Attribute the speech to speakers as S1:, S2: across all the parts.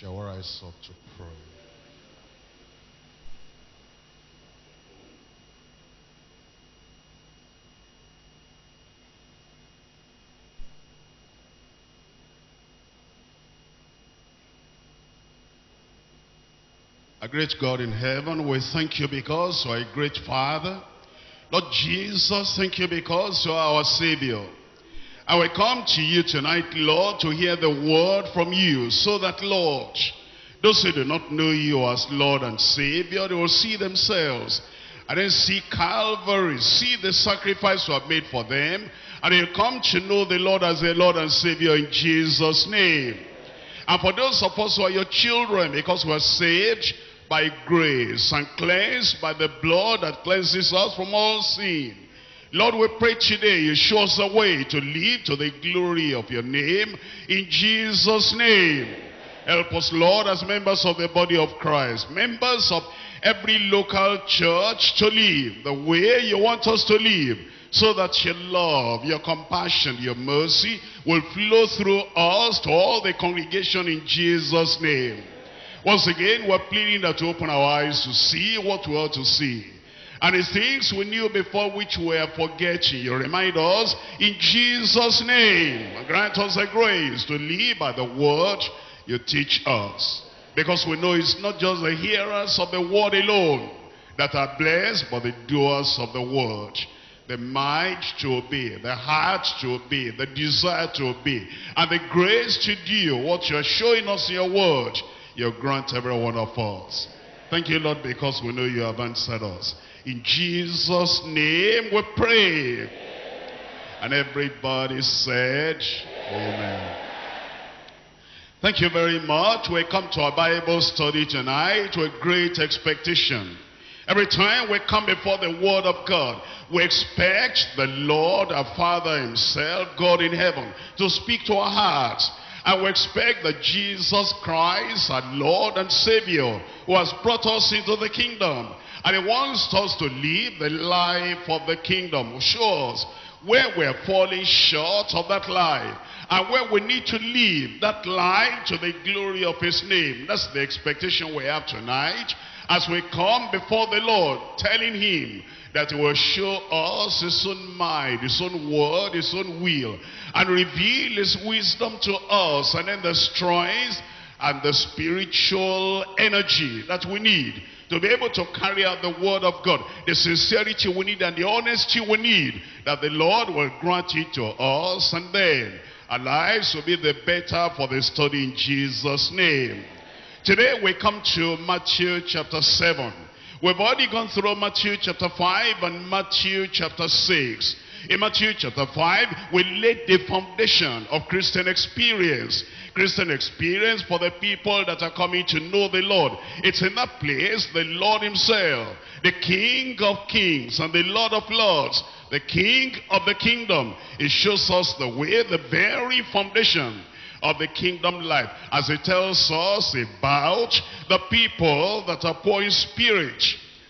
S1: Shall rise up to pray? A great God in heaven, we thank you because you are a great Father. Lord Jesus, thank you because you are our Savior. I will come to you tonight, Lord, to hear the word from you, so that, Lord, those who do not know you as Lord and Savior, they will see themselves, and then see Calvary, see the sacrifice you have made for them, and they'll come to know the Lord as their Lord and Savior in Jesus' name. And for those of us who are your children, because we are saved by grace and cleansed by the blood that cleanses us from all sin. Lord, we pray today you show us a way to live to the glory of your name in Jesus' name. Help us, Lord, as members of the body of Christ, members of every local church to live the way you want us to live so that your love, your compassion, your mercy will flow through us to all the congregation in Jesus' name. Once again, we're pleading that you open our eyes to see what we ought to see. And the things we knew before which we are forgetting, you remind us in Jesus' name. Grant us the grace to live by the word you teach us. Because we know it's not just the hearers of the word alone that are blessed, but the doers of the word. The mind to obey, the heart to obey, the desire to obey, and the grace to do what you're showing us in your word you grant every one of us. Thank you, Lord, because we know you have answered us. In Jesus' name we pray. And everybody said, Amen. Thank you very much. We come to our Bible study tonight with great expectation. Every time we come before the Word of God, we expect the Lord, our Father himself, God in heaven, to speak to our hearts and we expect that Jesus Christ, our Lord and Savior, who has brought us into the kingdom, and he wants us to live the life of the kingdom, show us where we're falling short of that life, and where we need to live that life to the glory of his name. That's the expectation we have tonight as we come before the Lord, telling him that he will show us his own mind, his own word, his own will, and reveal his wisdom to us, and then the strength and the spiritual energy that we need to be able to carry out the word of God, the sincerity we need and the honesty we need, that the Lord will grant it to us, and then our lives will be the better for the study in Jesus' name. Today we come to Matthew chapter 7. We've already gone through Matthew chapter 5 and Matthew chapter 6. In Matthew chapter 5, we laid the foundation of Christian experience. Christian experience for the people that are coming to know the Lord. It's in that place the Lord himself, the King of kings and the Lord of lords, the King of the kingdom. It shows us the way, the very foundation of the kingdom life as it tells us about the people that are poor in spirit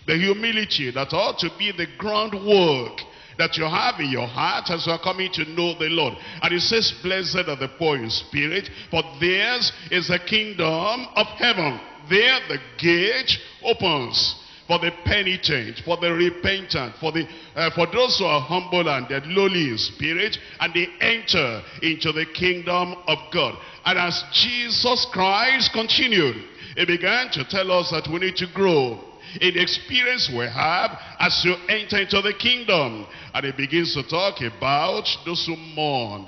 S1: the humility that ought to be the groundwork that you have in your heart as you are coming to know the Lord. And it says, blessed are the poor in spirit, for theirs is the kingdom of heaven. There the gate opens for the penitent, for the repentant, for the uh, for those who are humble and lowly in spirit, and they enter into the kingdom of God. And as Jesus Christ continued, he began to tell us that we need to grow in the experience we have as you enter into the kingdom. And he begins to talk about those who mourn.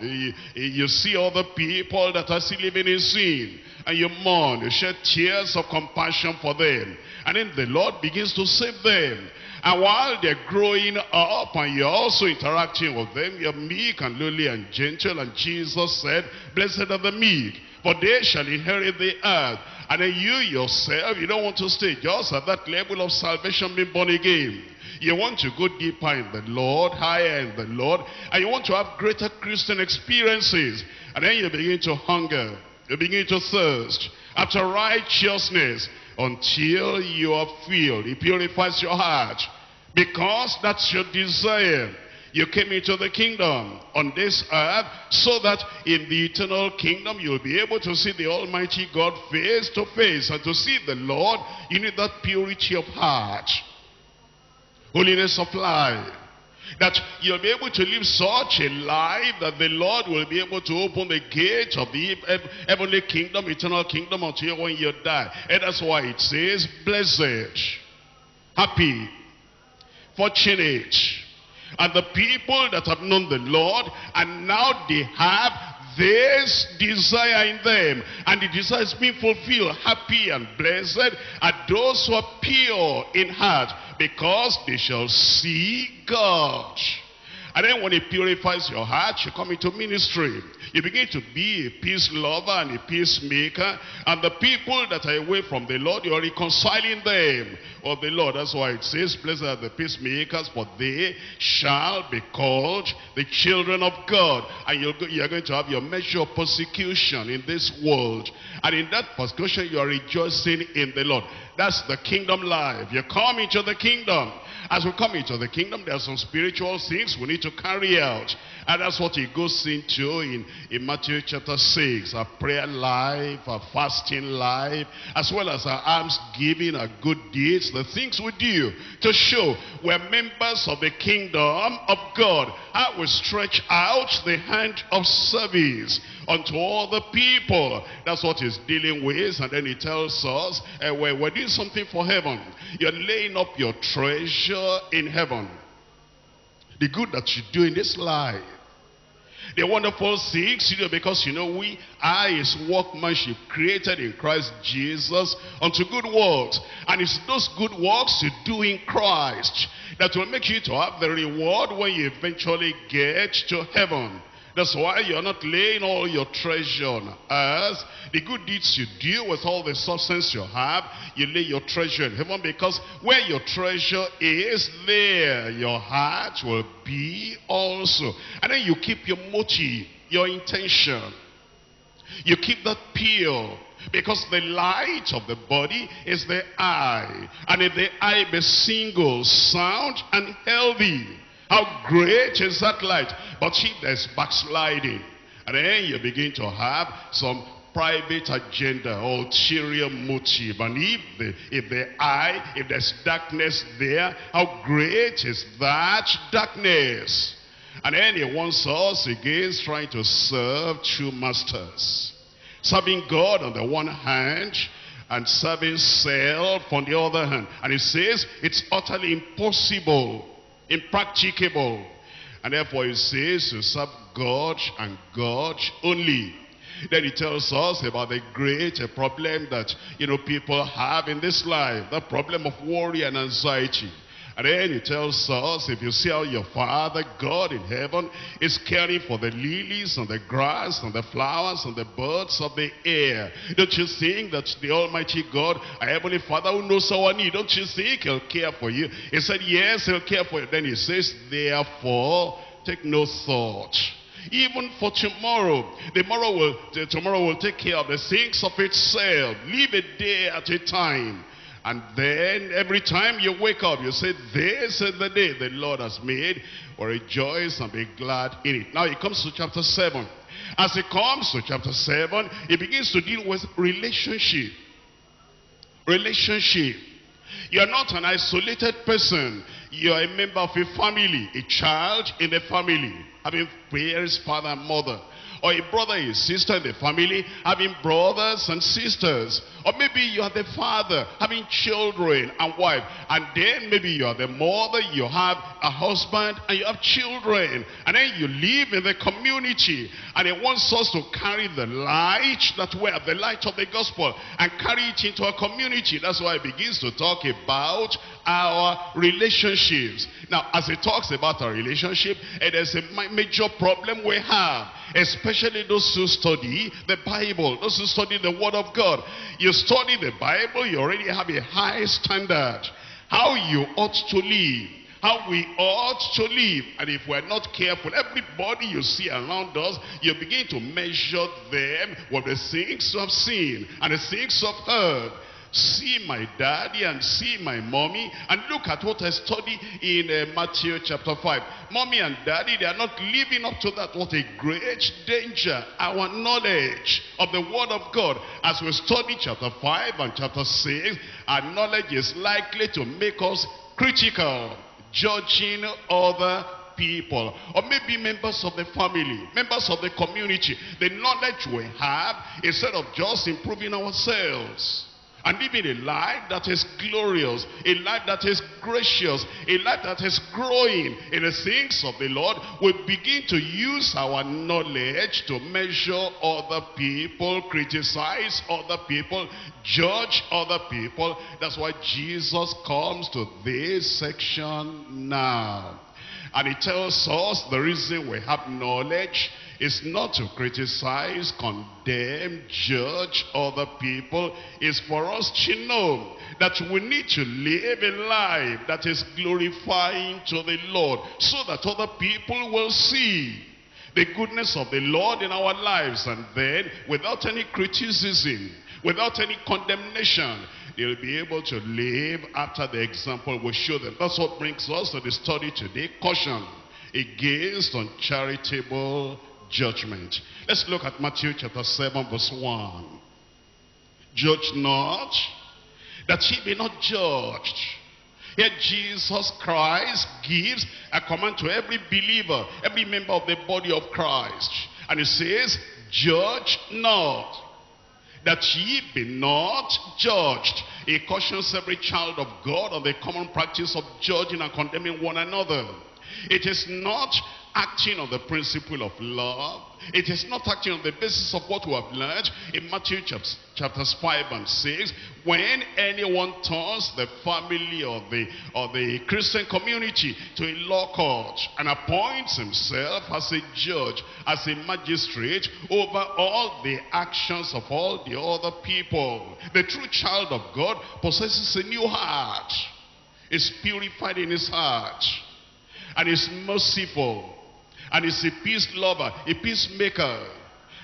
S1: You see other people that are still living in sin. And you mourn, you shed tears of compassion for them. And then the Lord begins to save them. And while they're growing up and you're also interacting with them, you're meek and lowly and gentle. And Jesus said, blessed are the meek, for they shall inherit the earth. And then you yourself, you don't want to stay just at that level of salvation being born again. You want to go deeper in the Lord, higher in the Lord, and you want to have greater Christian experiences. And then you begin to hunger, you begin to thirst after righteousness until you are filled. It purifies your heart because that's your desire. You came into the kingdom on this earth so that in the eternal kingdom you'll be able to see the Almighty God face to face. And to see the Lord, you need that purity of heart, holiness of life. That you'll be able to live such a life that the Lord will be able to open the gate of the heavenly kingdom, eternal kingdom unto you when you die. And that's why it says, blessed, happy, fortunate, and the people that have known the Lord, and now they have this desire in them, and the desire is being fulfilled. Happy and blessed are those who are pure in heart, because they shall see God. And then when he purifies your heart, you come into ministry. You begin to be a peace lover and a peacemaker. And the people that are away from the Lord, you are reconciling them of the Lord. That's why it says, blessed are the peacemakers, for they shall be called the children of God. And you're, you're going to have your measure of persecution in this world. And in that persecution, you are rejoicing in the Lord. That's the kingdom life. You come into the kingdom. As we come into the kingdom, there are some spiritual things we need to carry out. And that's what he goes into in, in Matthew chapter 6. Our prayer life, our fasting life, as well as our alms giving, our good deeds, the things we do to show we're members of the kingdom of God. How we stretch out the hand of service unto all the people. That's what he's dealing with. And then he tells us, uh, we're, we're doing something for heaven. You're laying up your treasure in heaven. The good that you do in this life. The wonderful things you know because you know we are his workmanship created in Christ Jesus unto good works. And it's those good works you do in Christ that will make you to have the reward when you eventually get to heaven. That's why you're not laying all your treasure on earth. The good deeds you do with all the substance you have, you lay your treasure in heaven because where your treasure is, there your heart will be also. And then you keep your motive, your intention. You keep that pure. Because the light of the body is the eye. And if the eye be single, sound, and healthy, how great is that light? But if there's backsliding, and then you begin to have some private agenda, ulterior motive. And if the, if the eye, if there's darkness there, how great is that darkness? And then he wants us against trying to serve two masters. Serving God on the one hand, and serving self on the other hand. And he says it's utterly impossible impracticable. And therefore he says to serve God and God only. Then he tells us about the great problem that, you know, people have in this life. The problem of worry and anxiety. And then he tells us, if you see how your Father, God in heaven, is caring for the lilies and the grass and the flowers and the birds of the air. Don't you think that the Almighty God, our Heavenly Father who knows our need, don't you think he'll care for you? He said, yes, he'll care for you. Then he says, therefore, take no thought even for tomorrow. Tomorrow will, tomorrow will take care of the things of itself. Live a day at a time. And then every time you wake up, you say, this is the day the Lord has made. Or rejoice and be glad in it. Now it comes to chapter 7. As it comes to chapter 7, it begins to deal with relationship. Relationship. You're not an isolated person. You're a member of a family, a child in a family, having parents, father and mother or a brother a sister in the family having brothers and sisters. Or maybe you are the father having children and wife. And then maybe you are the mother, you have a husband and you have children. And then you live in the community. And it wants us to carry the light that we have, the light of the gospel, and carry it into our community. That's why it begins to talk about our relationships. Now, as he talks about our relationship, eh, it is a major problem we have. Especially those who study the Bible, those who study the Word of God. You study the Bible, you already have a high standard. How you ought to live how we ought to live. And if we're not careful, everybody you see around us, you begin to measure them with the things have seen and the things have heard. See my daddy and see my mommy and look at what I study in uh, Matthew chapter 5. Mommy and daddy, they are not living up to that. What a great danger. Our knowledge of the word of God as we study chapter 5 and chapter 6, our knowledge is likely to make us critical, judging other people or maybe members of the family members of the community the knowledge we have instead of just improving ourselves and living a life that is glorious, a life that is gracious, a life that is growing in the things of the Lord, we begin to use our knowledge to measure other people, criticize other people, judge other people. That's why Jesus comes to this section now. And he tells us the reason we have knowledge is not to criticize, condemn, judge other people. It's for us to know that we need to live a life that is glorifying to the Lord so that other people will see the goodness of the Lord in our lives and then without any criticism, without any condemnation, they'll be able to live after the example we show them. That's what brings us to the study today. Caution against uncharitable judgment. Let's look at Matthew chapter 7 verse 1. Judge not, that ye be not judged. Here Jesus Christ gives a command to every believer, every member of the body of Christ. And he says, judge not that ye be not judged. He cautions every child of God on the common practice of judging and condemning one another. It is not acting on the principle of love. It is not acting on the basis of what we have learned in Matthew chapters 5 and 6. When anyone turns the family or the, or the Christian community to a law court and appoints himself as a judge, as a magistrate over all the actions of all the other people. The true child of God possesses a new heart. Is purified in his heart and is merciful and is a peace lover, a peacemaker.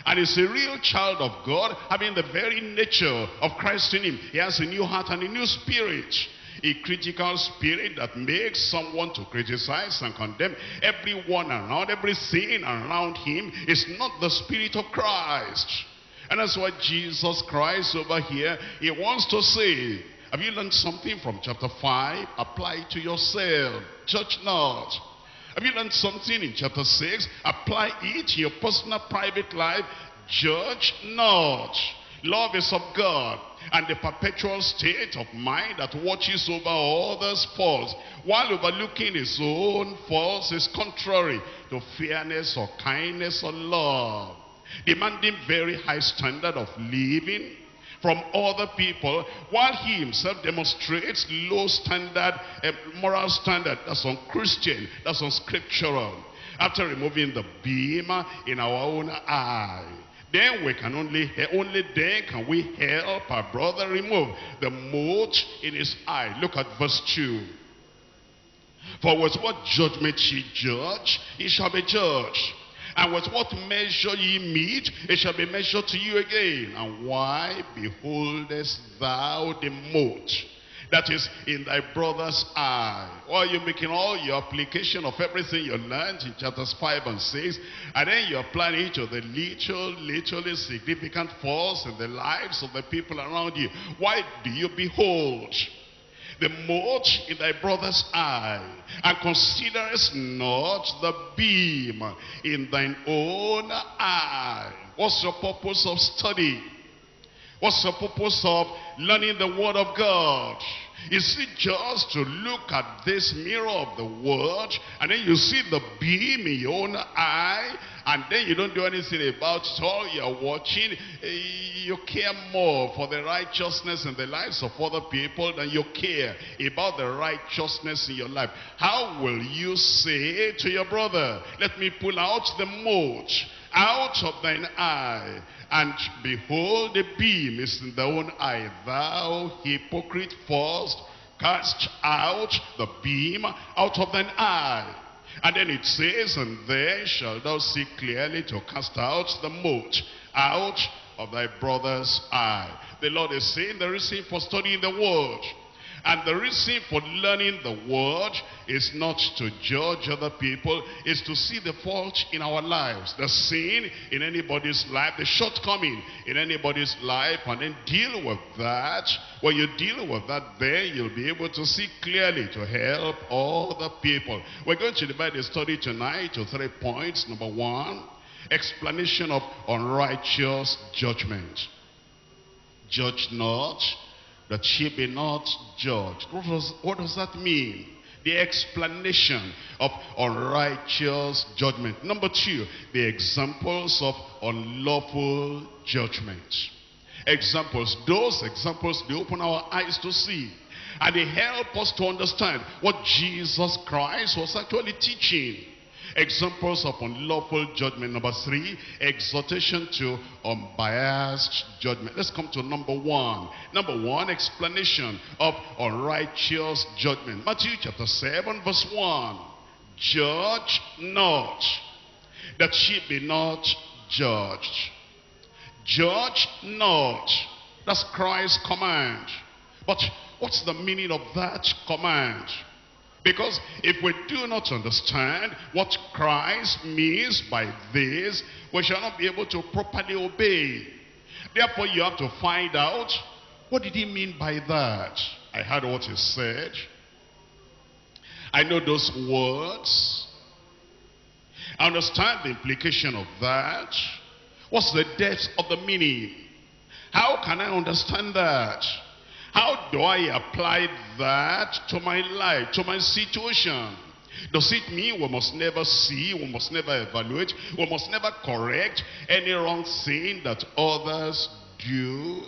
S1: And is a real child of God, having the very nature of Christ in him. He has a new heart and a new spirit. A critical spirit that makes someone to criticize and condemn everyone around, everything around him is not the spirit of Christ. And that's why Jesus Christ over here, he wants to say, have you learned something from chapter 5? Apply to yourself. Judge not. Have you learned something in chapter 6? Apply it to your personal private life. Judge not. Love is of God and the perpetual state of mind that watches over others' faults while overlooking his own faults is contrary to fairness or kindness or love. Demanding very high standard of living from other people while he himself demonstrates low standard, uh, moral standard. That's unchristian, that's unscriptural. After removing the beam in our own eye, then we can only, only then can we help our brother remove the mote in his eye. Look at verse 2. For with what judgment ye judge, ye shall be judged. And with what measure ye meet, it shall be measured to you again. And why beholdest thou the mote that is in thy brother's eye? Or you making all your application of everything you learned in chapters 5 and 6, and then you apply it to the little, literally significant faults in the lives of the people around you. Why do you behold the mote in thy brother's eye, and considerest not the beam in thine own eye. What's your purpose of study? What's the purpose of learning the word of God? Is it just to look at this mirror of the word and then you see the beam in your own eye and then you don't do anything about it. All you're watching eh, you care more for the righteousness in the lives of other people than you care about the righteousness in your life. How will you say to your brother let me pull out the mote out of thine eye and behold the beam is in thy own eye thou hypocrite first cast out the beam out of thine eye and then it says, and there shalt thou see clearly to cast out the mote out of thy brother's eye. The Lord is saying there is reason for studying the word and the reason for learning the word is not to judge other people, is to see the fault in our lives, the sin in anybody's life, the shortcoming in anybody's life, and then deal with that. When you deal with that, then you'll be able to see clearly to help all the people. We're going to divide the study tonight to three points. Number one, explanation of unrighteous judgment. Judge not that she be not judged. What does, what does that mean? The explanation of unrighteous judgment. Number two, the examples of unlawful judgment. Examples, those examples, they open our eyes to see. And they help us to understand what Jesus Christ was actually teaching. Examples of unlawful judgment. Number three, exhortation to unbiased judgment. Let's come to number one. Number one, explanation of unrighteous judgment. Matthew chapter 7 verse 1. Judge not, that she be not judged. Judge not. That's Christ's command. But what's the meaning of that command? Because if we do not understand what Christ means by this, we shall not be able to properly obey. Therefore, you have to find out, what did he mean by that? I heard what he said. I know those words. I understand the implication of that. What's the depth of the meaning? How can I understand that? How do I apply that to my life, to my situation? Does it mean we must never see, we must never evaluate, we must never correct any wrong thing that others do?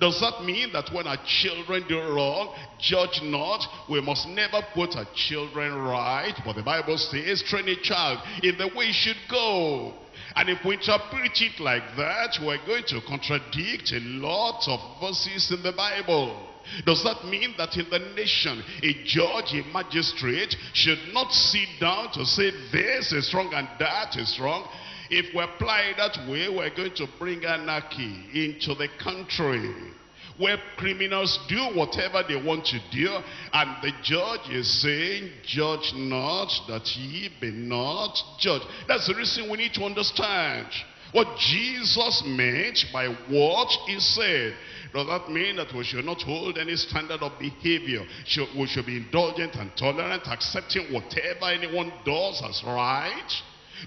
S1: Does that mean that when our children do wrong, judge not? We must never put our children right. But the Bible says, train a child in the way he should go. And if we interpret it like that, we're going to contradict a lot of verses in the Bible. Does that mean that in the nation, a judge, a magistrate, should not sit down to say this is wrong and that is wrong? If we apply that way, we're going to bring anarchy into the country where criminals do whatever they want to do and the judge is saying judge not that ye be not judged that's the reason we need to understand what Jesus meant by what he said does that mean that we should not hold any standard of behavior? Should, we should be indulgent and tolerant, accepting whatever anyone does as right?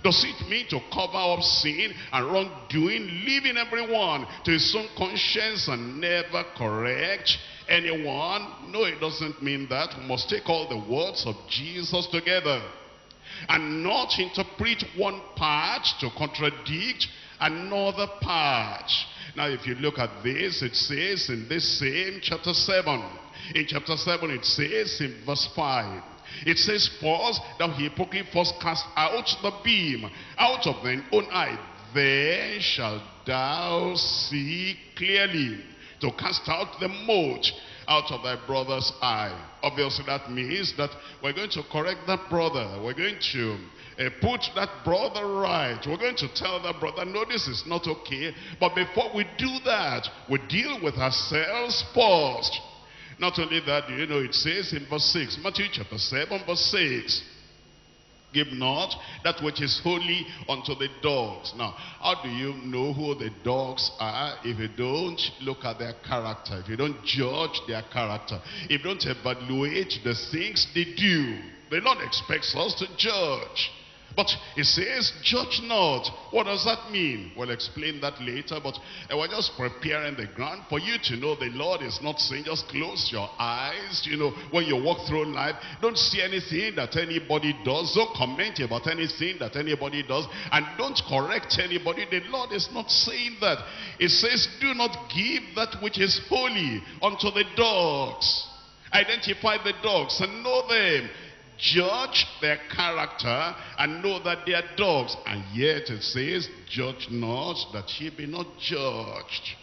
S1: Does it mean to cover up sin and wrongdoing, leaving everyone to his own conscience and never correct anyone? No, it doesn't mean that. We must take all the words of Jesus together and not interpret one part to contradict another part. Now, if you look at this, it says in this same chapter 7. In chapter 7, it says in verse 5. It says, First, thou hypocrite, first cast out the beam out of thine own eye. Then shalt thou see clearly to cast out the mote out of thy brother's eye. Obviously, that means that we're going to correct that brother. We're going to uh, put that brother right. We're going to tell that brother, no, this is not okay. But before we do that, we deal with ourselves first. Not only that, do you know it says in verse 6, Matthew chapter 7, verse 6, Give not that which is holy unto the dogs. Now, how do you know who the dogs are if you don't look at their character, if you don't judge their character, if you don't evaluate the things they do? The Lord expects us to judge. But it says, judge not. What does that mean? We'll explain that later, but we're just preparing the ground for you to know the Lord is not saying just close your eyes, you know, when you walk through life. Don't see anything that anybody does. Don't comment about anything that anybody does. And don't correct anybody. The Lord is not saying that. It says, do not give that which is holy unto the dogs. Identify the dogs and know them judge their character and know that they are dogs. And yet it says, judge not that ye be not judged.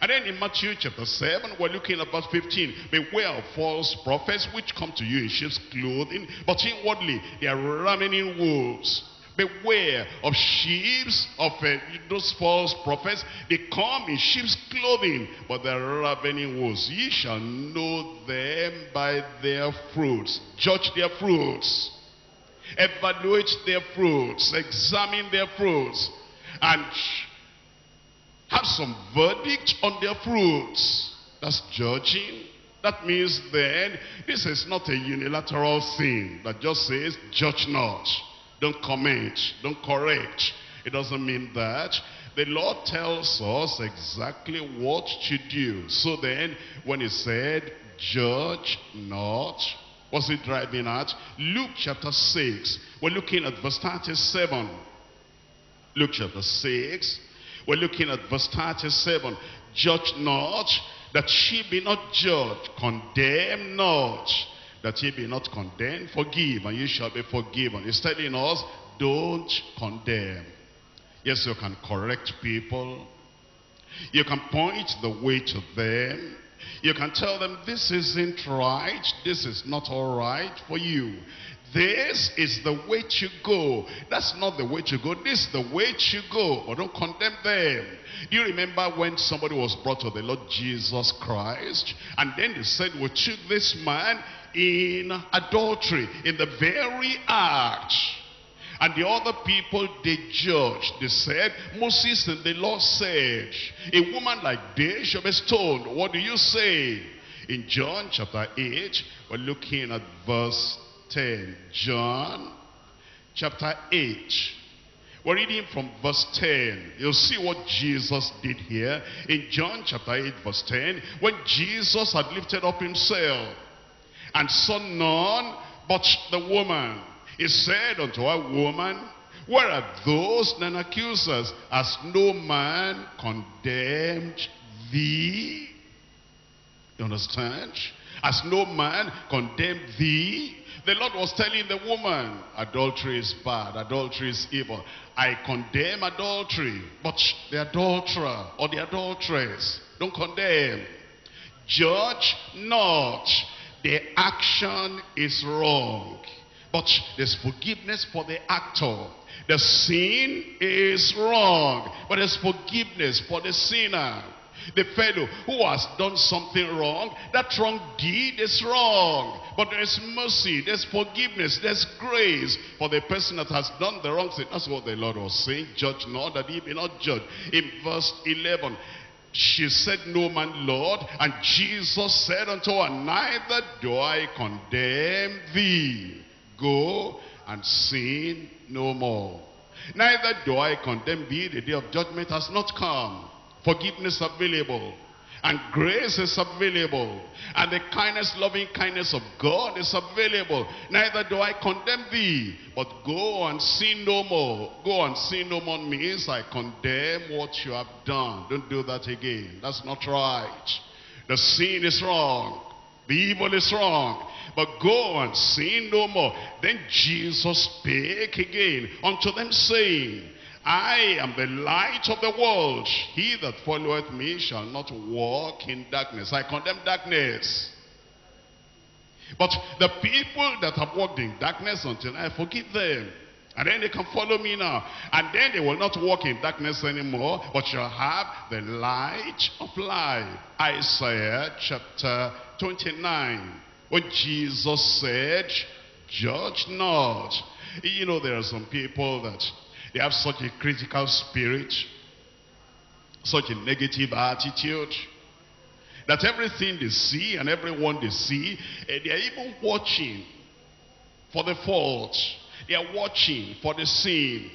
S1: And then in Matthew chapter 7, we're looking at verse 15. Beware of false prophets which come to you in sheep's clothing, but inwardly they are ravening wolves. Beware of sheep, of uh, those false prophets. They come in sheep's clothing, but they're ravening wolves. Ye shall know them by their fruits. Judge their fruits. Evaluate their fruits. Examine their fruits. And have some verdict on their fruits. That's judging. That means then, this is not a unilateral thing that just says, judge not. Don't comment. Don't correct. It doesn't mean that. The Lord tells us exactly what to do. So then, when he said, judge not, what's he driving at? Luke chapter 6. We're looking at verse 37. Luke chapter 6. We're looking at verse 37. Judge not, that she be not judged. Condemn not, that ye be not condemned. Forgive, and you shall be forgiven. He's telling us, don't condemn. Yes, you can correct people. You can point the way to them. You can tell them, this isn't right. This is not all right for you. This is the way to go. That's not the way to go. This is the way to go. But don't condemn them. Do you remember when somebody was brought to the Lord Jesus Christ? And then they said, we took this man in adultery, in the very act. And the other people, they judged. They said, Moses and the Lord said, a woman like this shall be stoned. What do you say? In John chapter 8, we're looking at verse 10. John chapter 8. We're reading from verse 10. You'll see what Jesus did here in John chapter 8 verse 10. When Jesus had lifted up himself and saw none but the woman. He said unto her, Woman, where are those nine accusers? Has no man condemned thee? You understand? Has no man condemned thee? The Lord was telling the woman, adultery is bad, adultery is evil. I condemn adultery, but the adulterer or the adulteress, don't condemn. Judge not. The action is wrong, but there's forgiveness for the actor. The sin is wrong, but there's forgiveness for the sinner. The fellow who has done something wrong, that wrong deed is wrong. But there's mercy, there's forgiveness, there's grace for the person that has done the wrong thing. That's what the Lord was saying. Judge not that he be not judged. In verse 11, she said, No man, Lord. And Jesus said unto her, Neither do I condemn thee. Go and sin no more. Neither do I condemn thee. The day of judgment has not come. Forgiveness available. And grace is available. And the kindness, loving kindness of God is available. Neither do I condemn thee, but go and sin no more. Go and sin no more means I condemn what you have done. Don't do that again. That's not right. The sin is wrong. The evil is wrong. But go and sin no more. Then Jesus spake again unto them, saying, I am the light of the world. He that followeth me shall not walk in darkness. I condemn darkness. But the people that have walked in darkness until I forgive them. And then they can follow me now. And then they will not walk in darkness anymore, but shall have the light of life. Isaiah chapter 29. When Jesus said, judge not. You know, there are some people that they have such a critical spirit, such a negative attitude, that everything they see and everyone they see, eh, they are even watching for the fault. They are watching for the sin.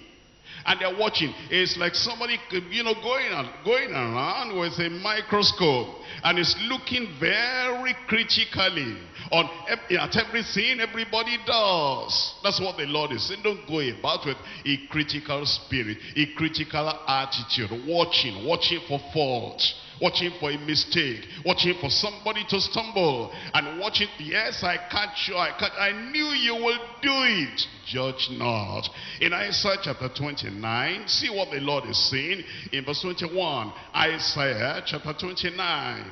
S1: And they're watching. It's like somebody, you know, going, going around with a microscope and is looking very critically on at everything everybody does. That's what the Lord is saying. Don't go about with a critical spirit, a critical attitude, watching, watching for fault watching for a mistake, watching for somebody to stumble, and watching, yes, I catch you, I catch, I knew you will do it. Judge not. In Isaiah chapter 29, see what the Lord is saying in verse 21. Isaiah chapter 29.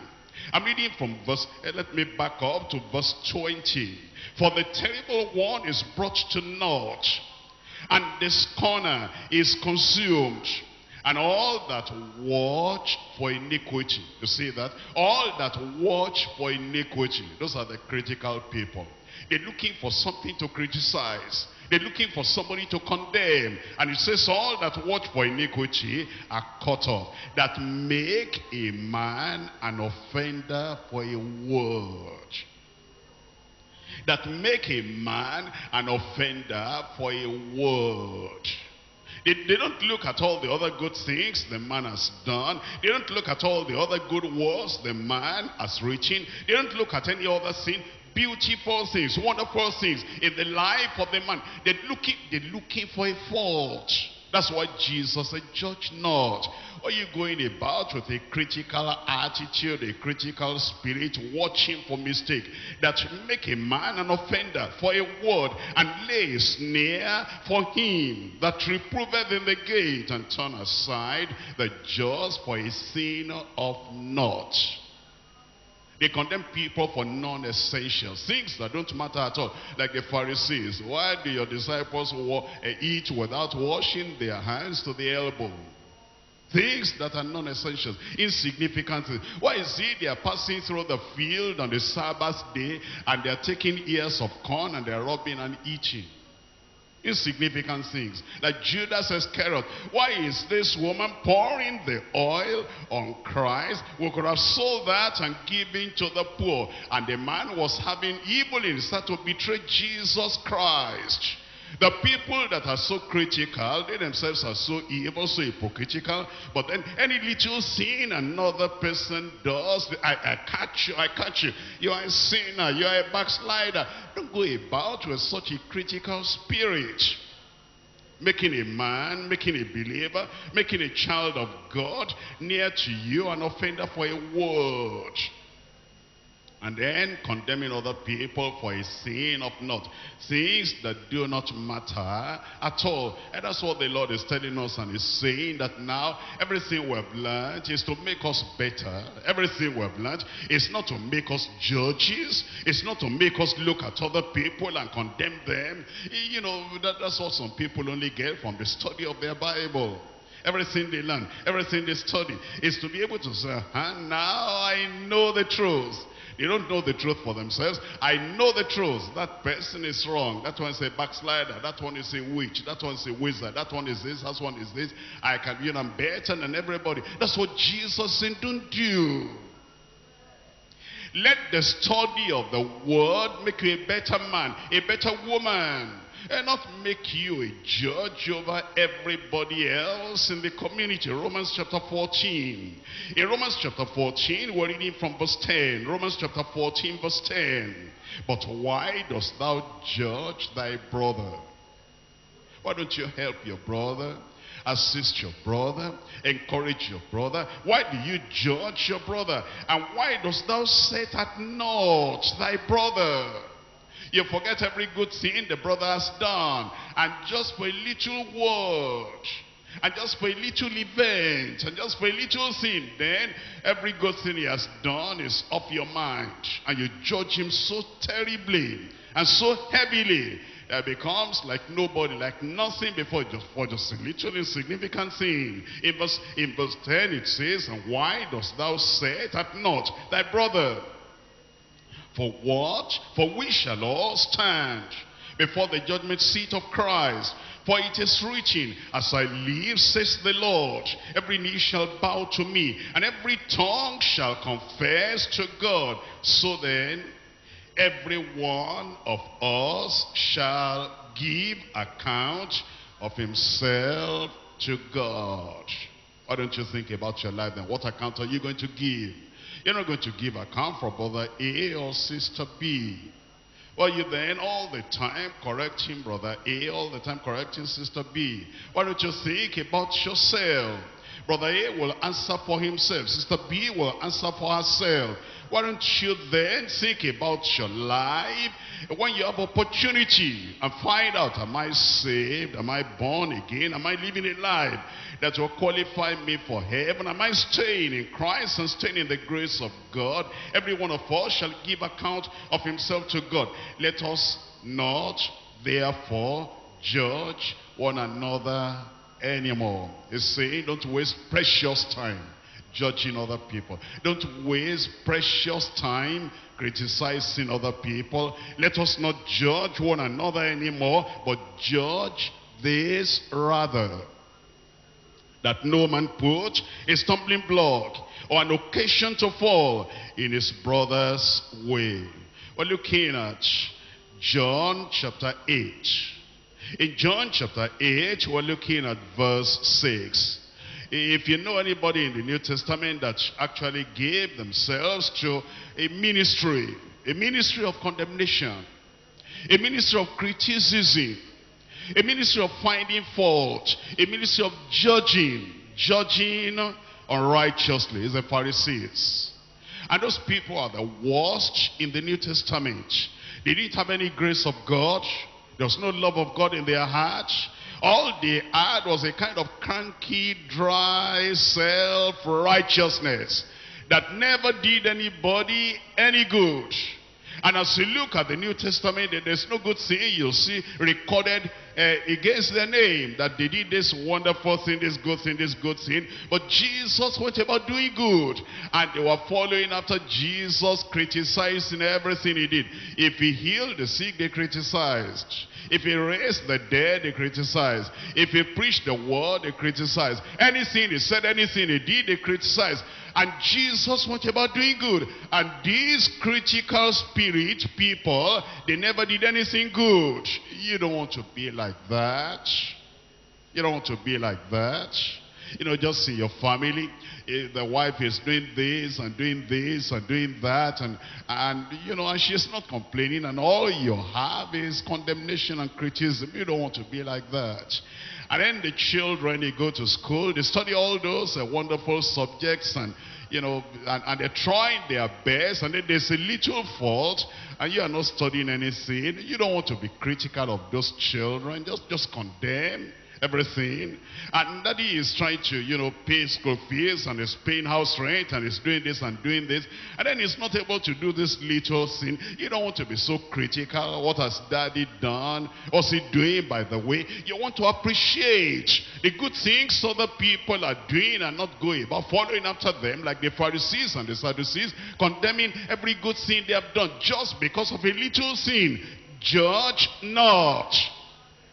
S1: I'm reading from verse, eh, let me back up to verse 20. For the terrible one is brought to naught, and the scorner is consumed. And all that watch for iniquity. You see that? All that watch for iniquity. Those are the critical people. They're looking for something to criticize. They're looking for somebody to condemn. And it says all that watch for iniquity are cut off. That make a man an offender for a word. That make a man an offender for a word. They, they, don't look at all the other good things the man has done. They don't look at all the other good works the man has written. They don't look at any other sin beautiful things, wonderful things in the life of the man. They're looking, they're looking for a fault. That's why Jesus said, judge not. Are you going about with a critical attitude, a critical spirit, watching for mistake that make a man an offender for a word and lay a snare for him that reproveth in the gate and turn aside the just for a sin of naught. They condemn people for non-essential things that don't matter at all. Like the Pharisees. Why do your disciples eh, eat without washing their hands to the elbow? Things that are non-essential, insignificant. Why is it they are passing through the field on the Sabbath day and they are taking ears of corn and they are rubbing and eating? Insignificant things. Like Judas Iscariot. Why is this woman pouring the oil on Christ? We could have sold that and given to the poor. And the man was having evil in his heart to betray Jesus Christ. The people that are so critical, they themselves are so evil, so hypocritical. But then any little sin another person does, I, I catch you, I catch you. You are a sinner, you are a backslider. Don't go about with such a critical spirit. Making a man, making a believer, making a child of God near to you, an offender for a word. And then condemning other people for a sin of not. Things that do not matter at all. And that's what the Lord is telling us and is saying that now everything we've learned is to make us better. Everything we've learned is not to make us judges. It's not to make us look at other people and condemn them. You know, that, that's what some people only get from the study of their Bible. Everything they learn, everything they study is to be able to say, ah, now I know the truth. They don't know the truth for themselves. I know the truth. That person is wrong. That one is a backslider. That one is a witch. That one is a wizard. That one is this. That one is this. I can, you know, I'm better than everybody. That's what Jesus said, don't do. Let the study of the word make you a better man, a better woman and not make you a judge over everybody else in the community. Romans chapter 14. In Romans chapter 14, we're reading from verse 10. Romans chapter 14, verse 10. But why dost thou judge thy brother? Why don't you help your brother? assist your brother, encourage your brother. Why do you judge your brother? And why dost thou set at naught thy brother? You forget every good thing the brother has done. And just for a little word, and just for a little event, and just for a little thing, then every good thing he has done is off your mind. And you judge him so terribly and so heavily that becomes like nobody, like nothing before just for just a little insignificant thing. In verse, in verse 10 it says, And why dost thou set at naught thy brother? For what? For we shall all stand before the judgment seat of Christ. For it is written, As I live, says the Lord, every knee shall bow to me, and every tongue shall confess to God. So then, every one of us shall give account of himself to God. Why don't you think about your life then? What account are you going to give? You're not going to give account for brother A or sister B. Well, you then all the time correcting brother A, all the time correcting sister B. Why don't you think about yourself? Brother A will answer for himself. Sister B will answer for herself. Why don't you then think about your life when you have opportunity and find out, am I saved? Am I born again? Am I living a life that will qualify me for heaven? Am I staying in Christ and staying in the grace of God? Every one of us shall give account of himself to God. Let us not therefore judge one another anymore. He's saying, don't waste precious time judging other people. Don't waste precious time criticizing other people. Let us not judge one another anymore, but judge this rather. That no man put a stumbling block or an occasion to fall in his brother's way. We're looking at John chapter 8. In John chapter 8, we're looking at verse 6. If you know anybody in the New Testament that actually gave themselves to a ministry, a ministry of condemnation, a ministry of criticism, a ministry of finding fault, a ministry of judging, judging unrighteously, is the Pharisees. And those people are the worst in the New Testament. They didn't have any grace of God. There was no love of God in their hearts. All they had was a kind of cranky, dry self-righteousness that never did anybody any good. And as you look at the New Testament, there's no good thing you'll see recorded uh, against their name that they did this wonderful thing, this good thing, this good thing. But Jesus went about doing good. And they were following after Jesus, criticizing everything he did. If he healed the sick, they criticized. If he raised the dead, they criticized. If he preached the word, they criticized. Anything he said, anything he did, they criticize. And Jesus went about doing good. And these critical spirit people, they never did anything good. You don't want to be like that. You don't want to be like that. You know, just see your family. Eh, the wife is doing this and doing this and doing that. And, and, you know, and she's not complaining. And all you have is condemnation and criticism. You don't want to be like that. And then the children, they go to school. They study all those uh, wonderful subjects. And, you know, and, and they're trying their best. And then there's a little fault. And you are not studying anything. You don't want to be critical of those children. Just, just condemn everything. And daddy is trying to, you know, pay school fees and is paying house rent and is doing this and doing this. And then he's not able to do this little thing. You don't want to be so critical. What has daddy done? What's he doing, by the way? You want to appreciate the good things other people are doing and not going about following after them like the Pharisees and the Sadducees, condemning every good thing they have done just because of a little sin. Judge not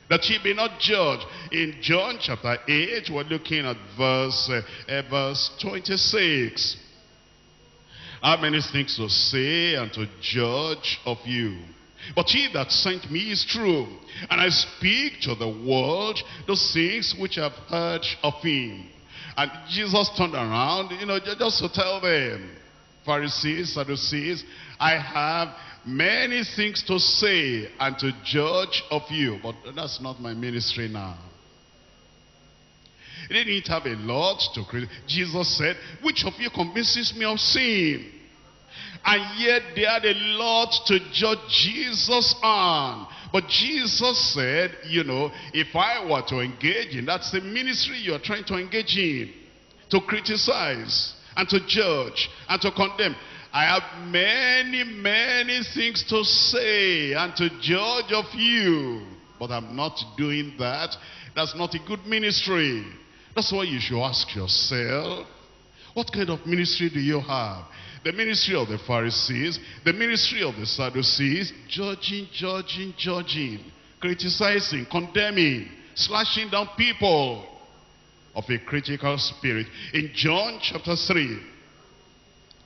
S1: that ye be not judged. In John chapter 8, we're looking at verse, uh, verse 26. I have many things to say and to judge of you. But he that sent me is true, and I speak to the world those things which I've heard of him. And Jesus turned around, you know, just to tell them, Pharisees, Sadducees, I have many things to say and to judge of you. But that's not my ministry now. He didn't have a lot to create. Jesus said, which of you convinces me of sin? And yet they had a lot to judge Jesus on. But Jesus said, you know, if I were to engage in, that's the ministry you're trying to engage in. To criticize and to judge and to condemn. I have many, many things to say and to judge of you. But I'm not doing that. That's not a good ministry. That's why you should ask yourself, what kind of ministry do you have? The ministry of the Pharisees, the ministry of the Sadducees, judging, judging, judging, criticizing, condemning, slashing down people of a critical spirit. In John chapter 3,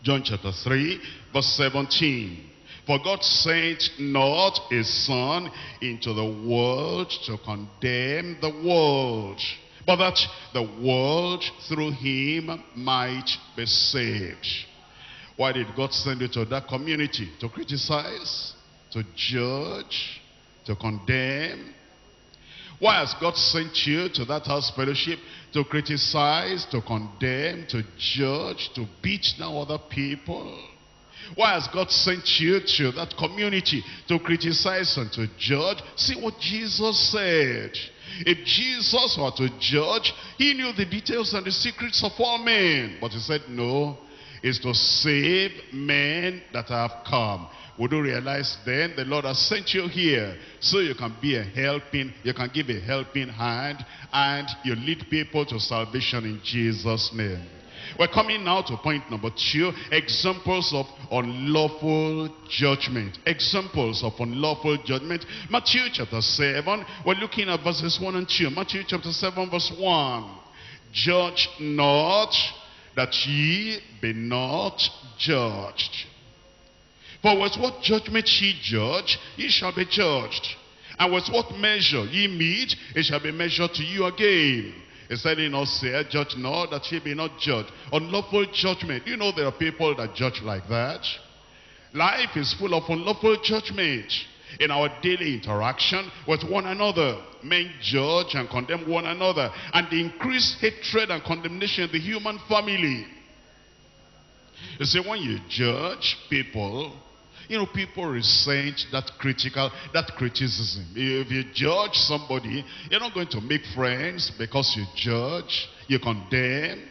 S1: John chapter 3, verse 17. For God sent not his son into the world to condemn the world, but that the world through him might be saved. Why did God send you to that community? To criticize, to judge, to condemn, why has God sent you to that house fellowship to criticize, to condemn, to judge, to beat down other people? Why has God sent you to that community to criticize and to judge? See what Jesus said. If Jesus were to judge, he knew the details and the secrets of all men. But he said, no, it's to save men that have come. Would you realize then the Lord has sent you here so you can be a helping, you can give a helping hand and you lead people to salvation in Jesus' name. We're coming now to point number two, examples of unlawful judgment. Examples of unlawful judgment. Matthew chapter 7, we're looking at verses 1 and 2. Matthew chapter 7 verse 1. Judge not that ye be not judged. For with what judgment ye judge, ye shall be judged. And with what measure ye meet, it shall be measured to you again. He's telling us here, judge not that ye be not judged. Unlawful judgment. You know there are people that judge like that. Life is full of unlawful judgment. In our daily interaction with one another, men judge and condemn one another. And the increased hatred and condemnation in the human family. You see, when you judge people, you know, people resent that critical, that criticism. If you judge somebody, you're not going to make friends because you judge, you condemn.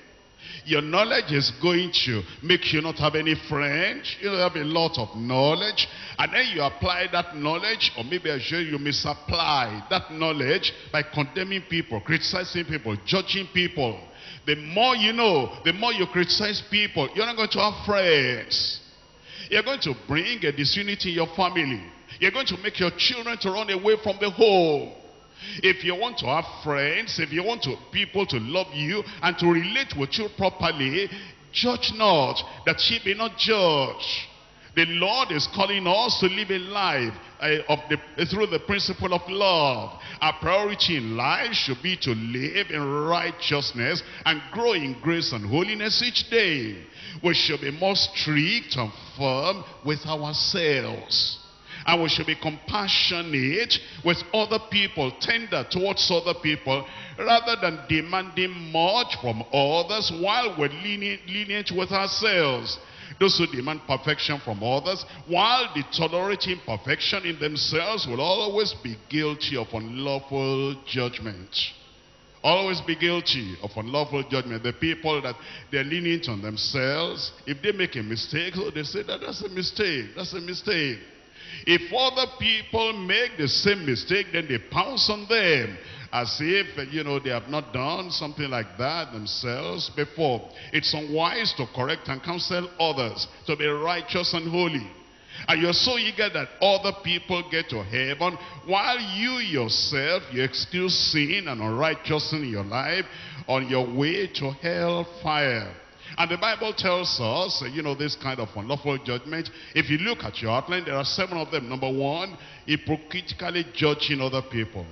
S1: Your knowledge is going to make you not have any friends. You have a lot of knowledge. And then you apply that knowledge, or maybe I show you misapply that knowledge by condemning people, criticizing people, judging people. The more you know, the more you criticize people, you're not going to have friends. You're going to bring a disunity in your family. You're going to make your children to run away from the home. If you want to have friends, if you want to, people to love you and to relate with you properly, judge not, that ye be not judged. The Lord is calling us to live a life uh, of the, through the principle of love. Our priority in life should be to live in righteousness and grow in grace and holiness each day. We should be more strict and firm with ourselves. And we should be compassionate with other people, tender towards other people, rather than demanding much from others while we're lenient, lenient with ourselves. Those who demand perfection from others, while the tolerating perfection in themselves will always be guilty of unlawful judgment. Always be guilty of unlawful judgment. The people that they're lenient on themselves, if they make a mistake, so they say that that's a mistake, that's a mistake. If other people make the same mistake, then they pounce on them as if, uh, you know, they have not done something like that themselves before. It's unwise to correct and counsel others to be righteous and holy. And you're so eager that other people get to heaven while you yourself, you excuse sin and unrighteousness in your life on your way to hellfire. And the Bible tells us, uh, you know, this kind of unlawful judgment. If you look at your outline, there are seven of them. Number one, hypocritically judging other people.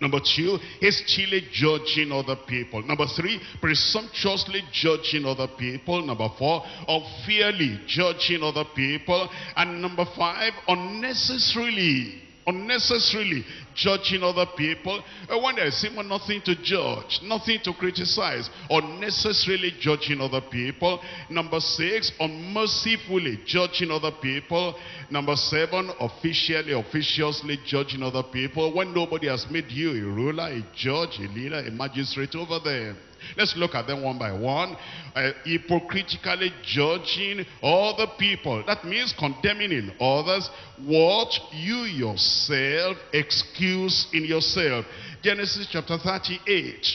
S1: Number two, hastily judging other people. Number three, presumptuously judging other people. Number four, unfairly judging other people. And number five, unnecessarily unnecessarily judging other people. When there is even nothing to judge nothing to criticize unnecessarily judging other people. Number six unmercifully judging other people. Number seven officially officiously judging other people. When nobody has made you a ruler a judge a leader a magistrate over them Let's look at them one by one. Uh, hypocritically judging other people. That means condemning in others what you yourself excuse in yourself. Genesis chapter 38.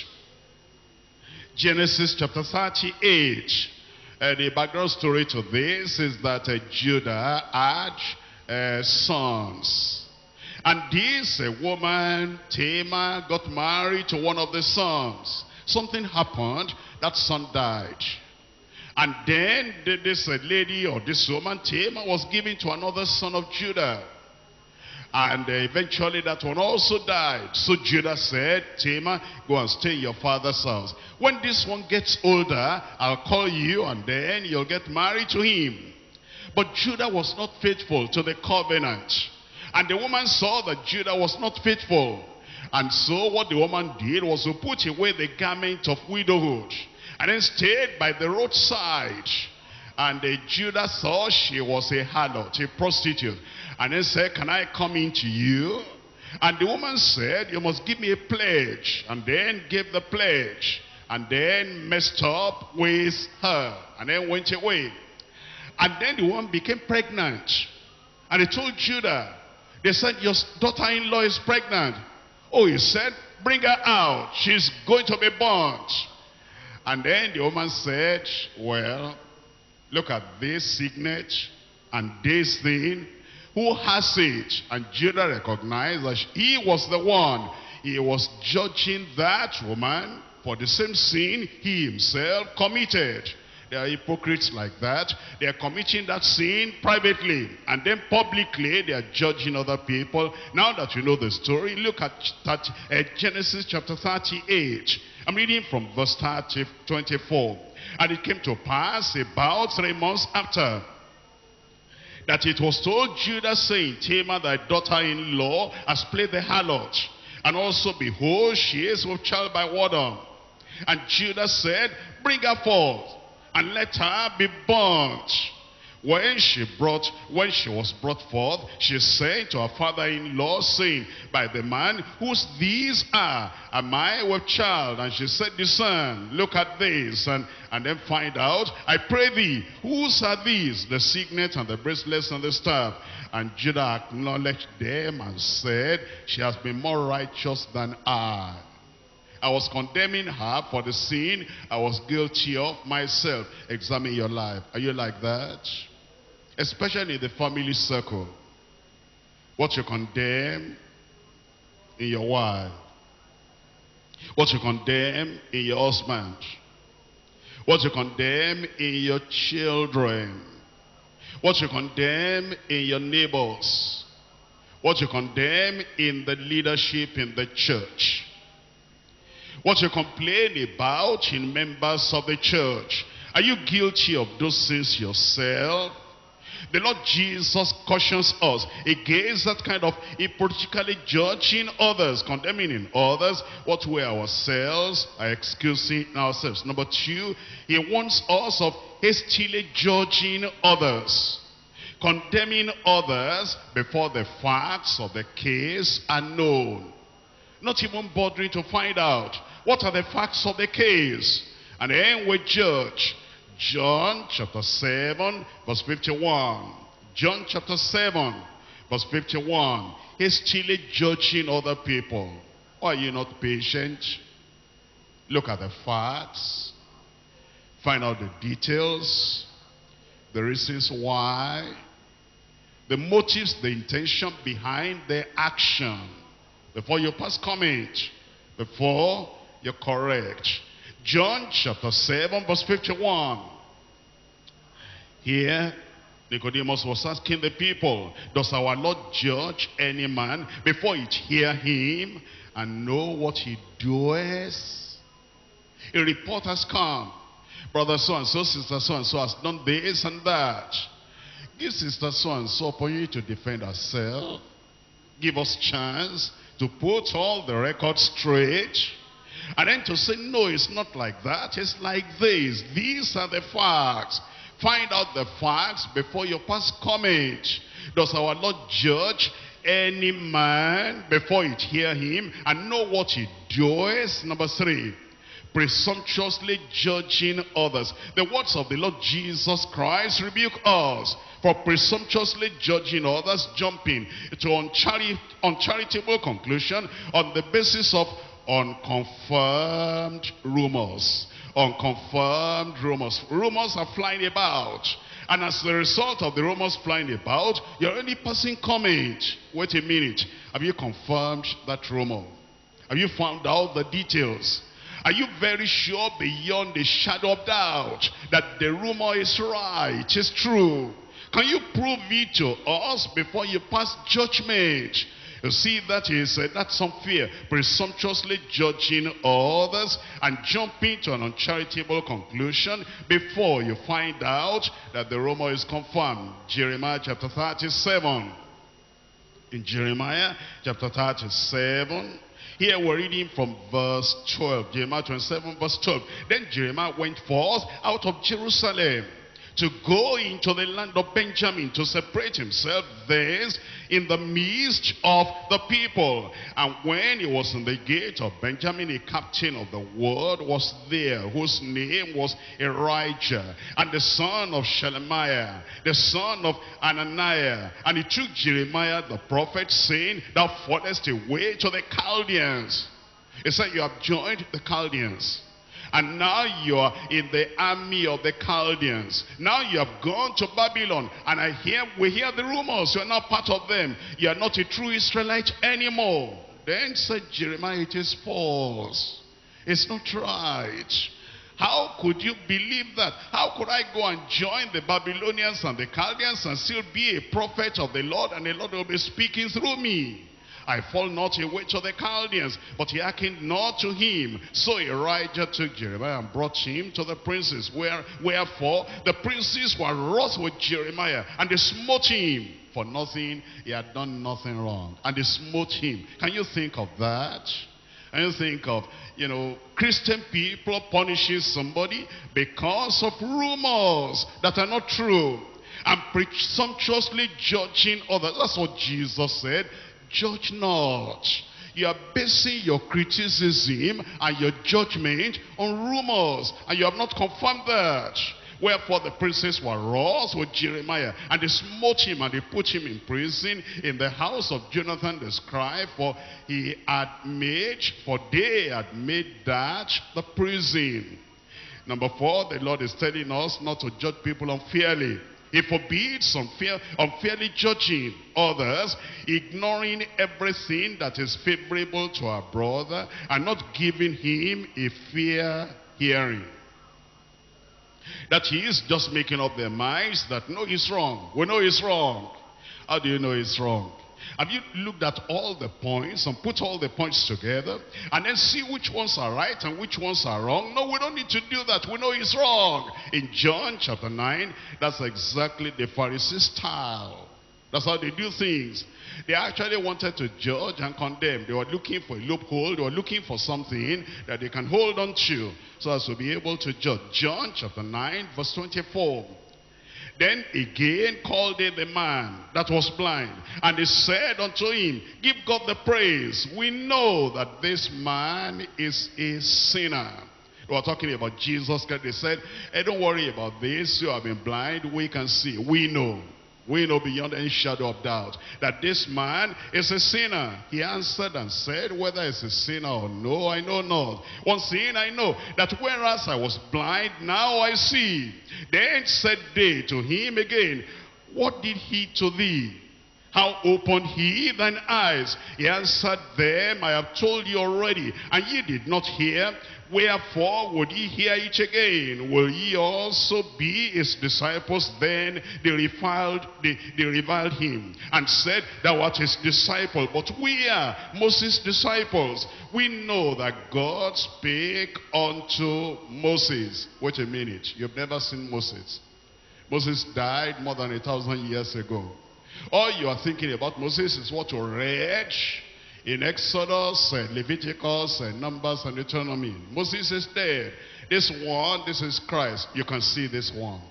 S1: Genesis chapter 38. Uh, the background story to this is that uh, Judah had uh, sons. And this uh, woman, Tamar, got married to one of the sons. Something happened, that son died. And then this lady or this woman, Tamar, was given to another son of Judah. And uh, eventually that one also died. So Judah said, Tamar, go and stay in your father's house. When this one gets older, I'll call you and then you'll get married to him. But Judah was not faithful to the covenant. And the woman saw that Judah was not faithful. And so what the woman did was to put away the garment of widowhood and then stayed by the roadside. And the Judah saw she was a harlot, a prostitute. And then said, can I come into you? And the woman said, you must give me a pledge. And then gave the pledge. And then messed up with her. And then went away. And then the woman became pregnant. And he told Judah, they said, your daughter-in-law is pregnant. Oh, he said, bring her out. She's going to be burnt. And then the woman said, well, look at this signet and this thing. Who has it? And Judah recognized that he was the one. He was judging that woman for the same sin he himself committed. There are hypocrites like that. They are committing that sin privately. And then publicly, they are judging other people. Now that you know the story, look at that, uh, Genesis chapter 38. I'm reading from verse 30, 24. And it came to pass about three months after that it was told Judah saying, Tamar thy daughter-in-law has played the harlot. And also, behold, she is with child by water. And Judah said, bring her forth and let her be burnt. When she brought, when she was brought forth, she said to her father-in-law, saying, By the man whose these are, am I with child? And she said, Discern, look at this, and, and then find out. I pray thee, whose are these? The signet and the bracelets and the staff. And Judah acknowledged them and said, She has been more righteous than I. I was condemning her for the sin I was guilty of myself. Examine your life. Are you like that? Especially in the family circle. What you condemn in your wife. What you condemn in your husband. What you condemn in your children. What you condemn in your neighbors. What you condemn in the leadership in the church. What you complain about in members of the church. Are you guilty of those sins yourself? The Lord Jesus cautions us against that kind of hypocritically judging others, condemning in others, what we ourselves are excusing ourselves. Number two, he warns us of hastily judging others, condemning others before the facts of the case are known. Not even bothering to find out what are the facts of the case? And then we judge. John chapter 7 verse 51. John chapter 7 verse 51. He's still judging other people. Why are you not patient? Look at the facts. Find out the details. The reasons why. The motives, the intention behind the action. Before you pass comment. Before you're correct. John chapter 7 verse 51. Here, Nicodemus was asking the people, Does our Lord judge any man before it hear him and know what he does? A report has come. Brother so-and-so, sister so-and-so has done this and that. Give sister so-and-so opportunity to defend herself. Give us chance to put all the records straight. And then to say, no, it's not like that. It's like this. These are the facts. Find out the facts before you pass comment. Does our Lord judge any man before it hear him and know what he does? Number three, presumptuously judging others. The words of the Lord Jesus Christ rebuke us for presumptuously judging others, jumping to unchari uncharitable conclusion on the basis of unconfirmed rumors. Unconfirmed rumors. Rumors are flying about. And as a result of the rumors flying about, you're only passing comment. Wait a minute. Have you confirmed that rumor? Have you found out the details? Are you very sure beyond the shadow of doubt that the rumor is right, is true? Can you prove it to us before you pass judgment? You see, that is, uh, that's some fear. Presumptuously judging others and jumping to an uncharitable conclusion before you find out that the rumor is confirmed. Jeremiah chapter 37. In Jeremiah chapter 37, here we're reading from verse 12. Jeremiah 27 verse 12. Then Jeremiah went forth out of Jerusalem to go into the land of Benjamin to separate himself thence in the midst of the people. And when he was in the gate of Benjamin, a captain of the ward was there, whose name was Irijah, and the son of Shelemiah, the son of Ananiah. And he took Jeremiah the prophet, saying, Thou fallest away to the Chaldeans. He said, You have joined the Chaldeans. And now you are in the army of the Chaldeans. Now you have gone to Babylon. And I hear, we hear the rumors. You are not part of them. You are not a true Israelite anymore. Then said Jeremiah, it is false. It's not right. How could you believe that? How could I go and join the Babylonians and the Chaldeans and still be a prophet of the Lord and the Lord will be speaking through me? I fall not away to the Chaldeans, but he hearkened not to him. So Irijah took Jeremiah and brought him to the princes, where, wherefore the princes were wroth with Jeremiah, and they smote him for nothing. He had done nothing wrong. And they smote him. Can you think of that? Can you think of, you know, Christian people punishing somebody because of rumors that are not true and presumptuously judging others. That's what Jesus said. Judge not. You are basing your criticism and your judgment on rumors. And you have not confirmed that. Wherefore the princes were wroth with Jeremiah, and they smote him, and they put him in prison in the house of Jonathan the scribe, for he had made, for they had made that the prison. Number four, the Lord is telling us not to judge people unfairly. He forbids unfair, unfairly judging others, ignoring everything that is favorable to our brother, and not giving him a fair hearing. That he is just making up their minds that no, he's wrong. We know he's wrong. How do you know he's wrong? Have you looked at all the points and put all the points together and then see which ones are right and which ones are wrong? No, we don't need to do that. We know it's wrong. In John chapter 9, that's exactly the Pharisee style. That's how they do things. They actually wanted to judge and condemn. They were looking for a loophole. They were looking for something that they can hold on to so as to be able to judge. John chapter 9, verse 24. Then again called they the man that was blind. And they said unto him, Give God the praise. We know that this man is a sinner. We were talking about Jesus. Christ. They said, Hey, don't worry about this. You have been blind. We can see. We know. We know beyond any shadow of doubt that this man is a sinner. He answered and said, whether it's a sinner or no, I know not. One thing I know, that whereas I was blind, now I see. Then said they to him again, what did he to thee? How opened he thine eyes? He answered them, I have told you already, and ye did not hear. Wherefore would ye hear it again? Will ye also be his disciples? Then they reviled, they, they reviled him and said, Thou art his disciple. But we are Moses' disciples. We know that God spake unto Moses. Wait a minute. You've never seen Moses. Moses died more than a thousand years ago. All you are thinking about Moses is what you read in Exodus, uh, Leviticus, uh, Numbers, and Deuteronomy. Moses is dead. This one, this is Christ. You can see this one.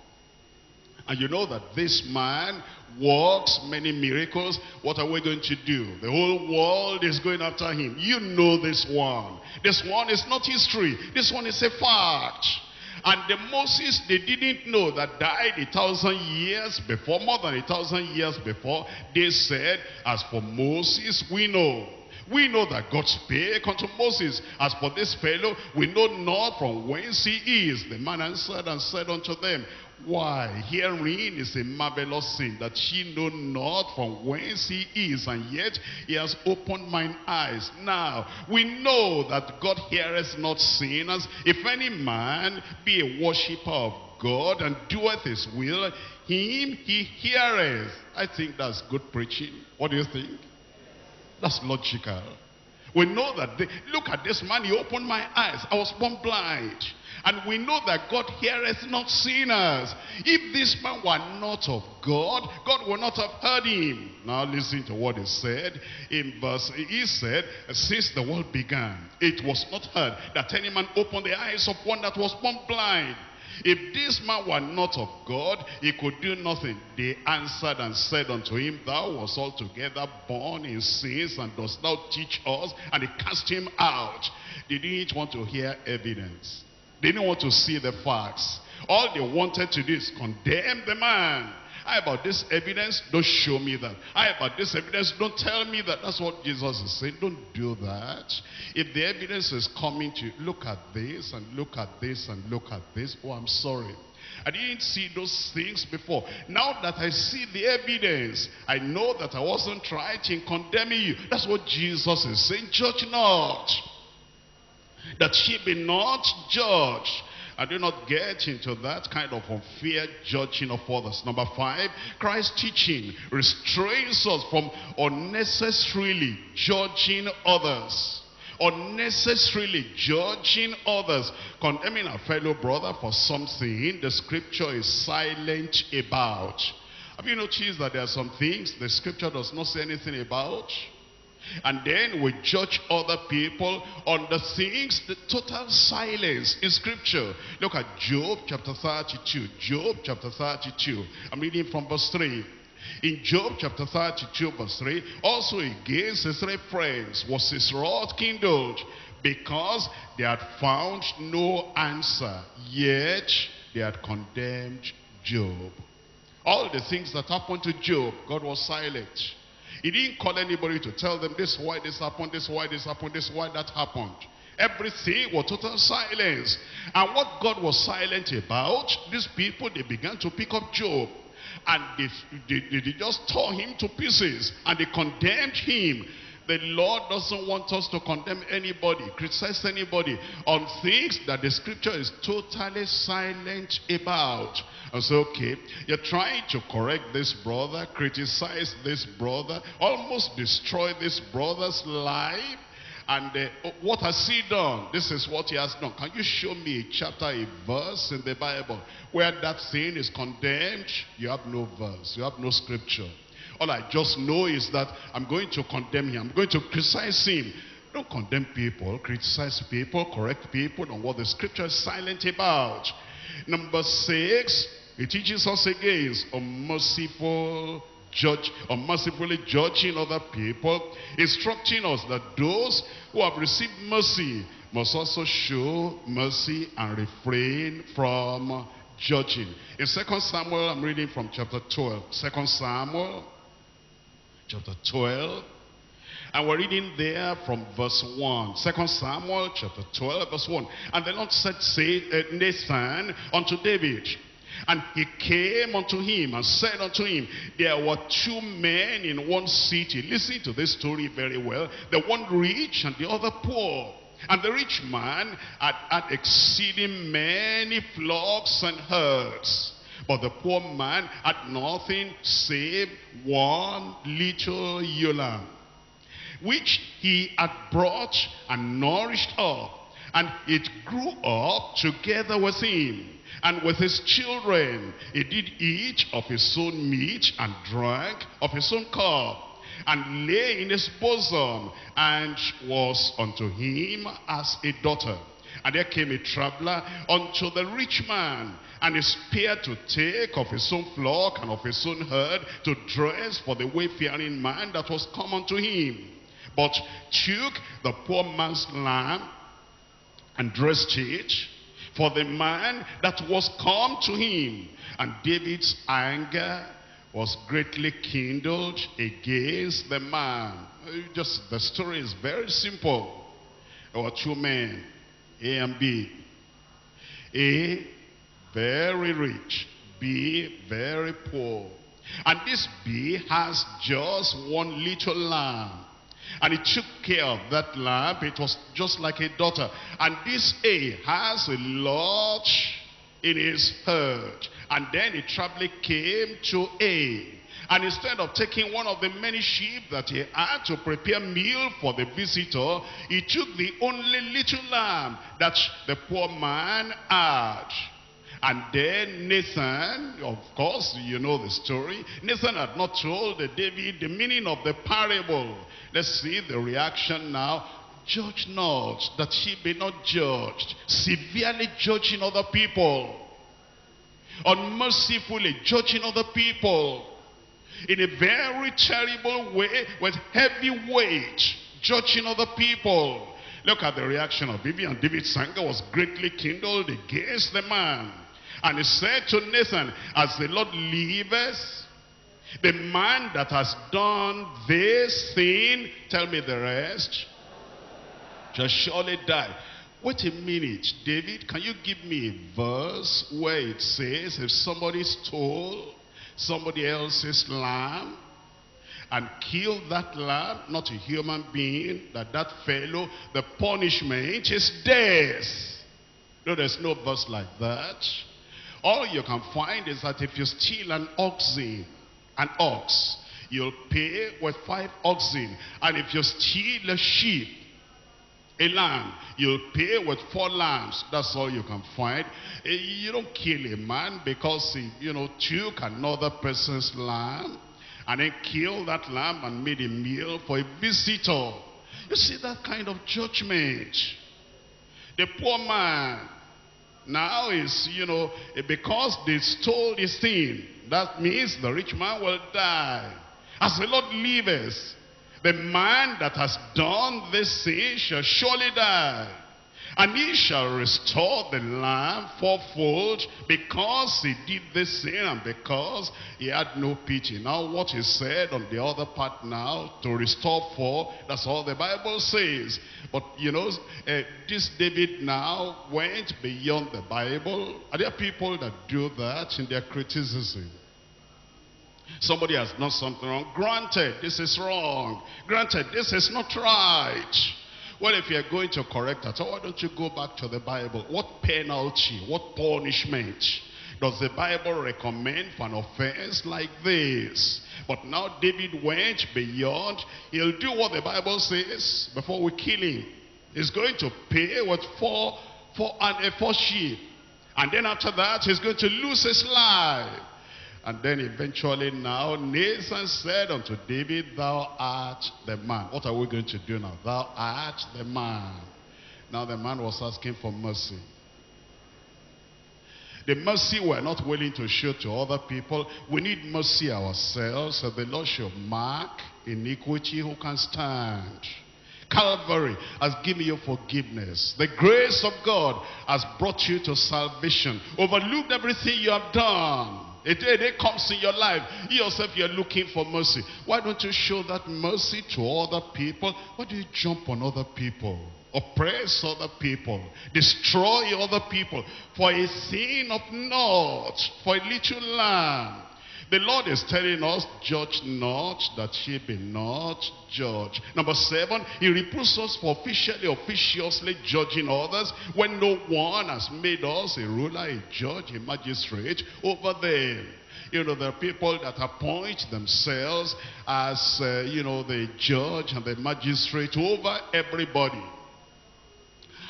S1: And you know that this man works many miracles. What are we going to do? The whole world is going after him. You know this one. This one is not history. This one is a fact. And the Moses they didn't know that died a thousand years before, more than a thousand years before, they said, as for Moses, we know. We know that God spake unto Moses. As for this fellow, we know not from whence he is. The man answered and said unto them, why, hearing is a marvelous thing, that she know not from whence he is, and yet he has opened mine eyes. Now, we know that God heareth not sinners. If any man be a worshipper of God, and doeth his will, him he heareth. I think that's good preaching. What do you think? That's logical. We know that, they, look at this man, he opened my eyes. I was born blind. And we know that God heareth not sinners. If this man were not of God, God would not have heard him. Now listen to what he said. In verse, he said, since the world began, it was not heard that any man opened the eyes of one that was born blind. If this man were not of God, he could do nothing. They answered and said unto him, Thou was altogether born in sins, and dost thou teach us? And they cast him out. They didn't want to hear evidence. They didn't want to see the facts. All they wanted to do is condemn the man. How about this evidence? Don't show me that. How about this evidence? Don't tell me that. That's what Jesus is saying. Don't do that. If the evidence is coming to you, look at this and look at this and look at this. Oh, I'm sorry. I didn't see those things before. Now that I see the evidence, I know that I wasn't right in condemning you. That's what Jesus is saying. Judge not. That she be not judged. I do not get into that kind of unfair judging of others. Number five, Christ's teaching restrains us from unnecessarily judging others. Unnecessarily judging others. Condemning a fellow brother for something the scripture is silent about. Have you noticed that there are some things the scripture does not say anything about? And then we judge other people on the things, the total silence in scripture. Look at Job chapter 32. Job chapter 32. I'm reading from verse 3. In Job chapter 32 verse 3, also against his three friends was his wrath kindled, because they had found no answer, yet they had condemned Job. All the things that happened to Job, God was silent. He didn't call anybody to tell them this why this happened, this why this happened, this why that happened. Everything was total silence. And what God was silent about, these people, they began to pick up Job. And they, they, they just tore him to pieces. And they condemned him. The Lord doesn't want us to condemn anybody, criticize anybody on things that the scripture is totally silent about. And so, okay, you're trying to correct this brother, criticize this brother, almost destroy this brother's life. And uh, what has he done? This is what he has done. Can you show me a chapter, a verse in the Bible where that sin is condemned? You have no verse. You have no scripture. All I just know is that I'm going to condemn him. I'm going to criticize him. Don't condemn people, criticize people, correct people on what the scripture is silent about. Number six, it teaches us against unmerciful judge, unmercifully judging other people, instructing us that those who have received mercy must also show mercy and refrain from judging. In 2 Samuel, I'm reading from chapter 12. 2 Samuel chapter 12. And we're reading there from verse 1. 2 Samuel chapter 12 verse 1. And the Lord said, say, uh, Nathan unto David. And he came unto him and said unto him, There were two men in one city. Listen to this story very well. The one rich and the other poor. And the rich man had, had exceeding many flocks and herds. But the poor man had nothing save one little ewe which he had brought and nourished up. And it grew up together with him and with his children. He did eat of his own meat and drank of his own cup and lay in his bosom and was unto him as a daughter. And there came a traveler unto the rich man, and he spared to take of his own flock and of his own herd to dress for the wayfaring man that was come unto him. But took the poor man's lamb and dressed it for the man that was come to him. And David's anger was greatly kindled against the man. Uh, just the story is very simple. There were two men a and B. A, very rich. B, very poor. And this B has just one little lamb. And he took care of that lamb. It was just like a daughter. And this A has a lot in his herd. And then he traveling came to A. And instead of taking one of the many sheep that he had to prepare meal for the visitor, he took the only little lamb that the poor man had. And then Nathan, of course, you know the story. Nathan had not told David the meaning of the parable. Let's see the reaction now. Judge not, that he be not judged. Severely judging other people. unmercifully judging other people in a very terrible way with heavy weight judging other people. Look at the reaction of David, and David's anger was greatly kindled against the man. And he said to Nathan, As the Lord liveth, the man that has done this thing, tell me the rest, shall surely die. Wait a minute, David, can you give me a verse where it says if somebody stole somebody else's lamb and kill that lamb, not a human being, that that fellow, the punishment is death. No, there's no verse like that. All you can find is that if you steal an oxen, an ox, you'll pay with five oxen. And if you steal a sheep, a lamb, you'll pay with four lambs. That's all you can find. Eh, you don't kill a man because he, you know, took another person's lamb and then killed that lamb and made a meal for a visitor. You see that kind of judgment. The poor man now is, you know, eh, because they stole his thing, that means the rich man will die. As the Lord liveth, the man that has done this sin shall surely die. And he shall restore the lamb fourfold because he did this sin and because he had no pity. Now what he said on the other part now, to restore four, that's all the Bible says. But you know, uh, this David now went beyond the Bible. Are there people that do that in their criticism? Somebody has done something wrong. Granted, this is wrong. Granted, this is not right. Well, if you're going to correct that, why don't you go back to the Bible? What penalty, what punishment does the Bible recommend for an offense like this? But now David went beyond. He'll do what the Bible says before we kill him. He's going to pay what for, for an a sheep. And then after that, he's going to lose his life. And then eventually now Nathan said unto David, Thou art the man. What are we going to do now? Thou art the man. Now the man was asking for mercy. The mercy we're not willing to show to other people. We need mercy ourselves so the Lord shall mark iniquity who can stand. Calvary has given you forgiveness. The grace of God has brought you to salvation. Overlooked everything you have done. A day, day comes in your life. You yourself, you're looking for mercy. Why don't you show that mercy to other people? Why do you jump on other people? Oppress other people. Destroy other people. For a sin of naught. For a little lamb. The Lord is telling us, judge not that ye be not judged. Number seven, he reproves us for officially, officiously judging others when no one has made us a ruler, a judge, a magistrate over them. You know, there are people that appoint themselves as, uh, you know, the judge and the magistrate over everybody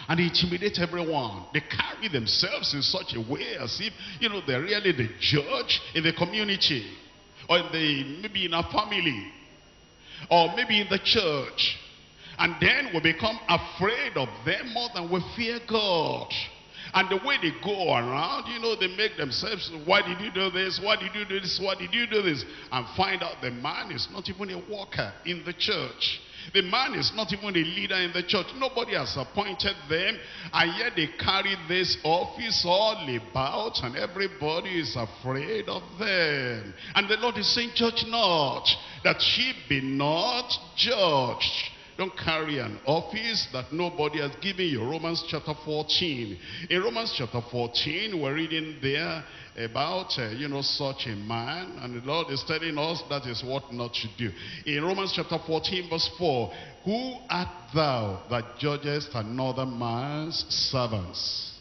S1: and they intimidate everyone. They carry themselves in such a way as if, you know, they're really the judge in the community or in the, maybe in our family or maybe in the church. And then we become afraid of them more than we fear God. And the way they go around, you know, they make themselves, why did you do this? Why did you do this? Why did you do this? And find out the man is not even a worker in the church. The man is not even a leader in the church. Nobody has appointed them. And yet they carry this office all about and everybody is afraid of them. And the Lord is saying, judge not, that she be not judged. Don't carry an office that nobody has given you. Romans chapter 14. In Romans chapter 14, we're reading there about, uh, you know, such a man. And the Lord is telling us that is what not to do. In Romans chapter 14 verse 4, Who art thou that judgest another man's servants?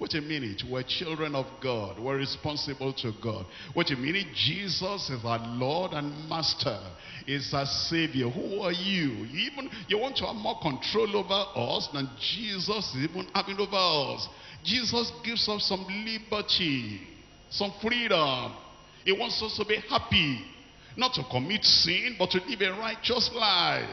S1: Wait a minute, we're children of God. We're responsible to God. Wait a minute, Jesus is our Lord and Master. Is our Savior. Who are you? you? Even you want to have more control over us than Jesus is even having over us. Jesus gives us some liberty, some freedom. He wants us to be happy. Not to commit sin, but to live a righteous life.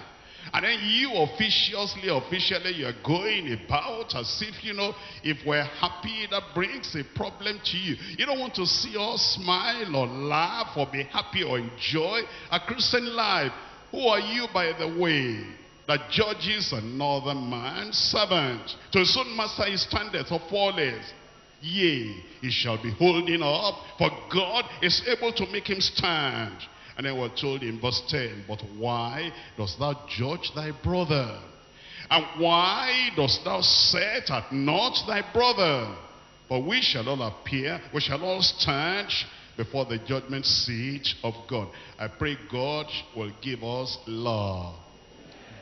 S1: And then you officiously, officially, you're going about as if, you know, if we're happy, that brings a problem to you. You don't want to see us smile or laugh or be happy or enjoy a Christian life. Who are you, by the way, that judges another man's servant? To his own master he standeth or falleth. Yea, he shall be holding up, for God is able to make him stand. And then we're told in verse 10, But why dost thou judge thy brother? And why dost thou set at naught thy brother? For we shall all appear, we shall all stand before the judgment seat of God. I pray God will give us love,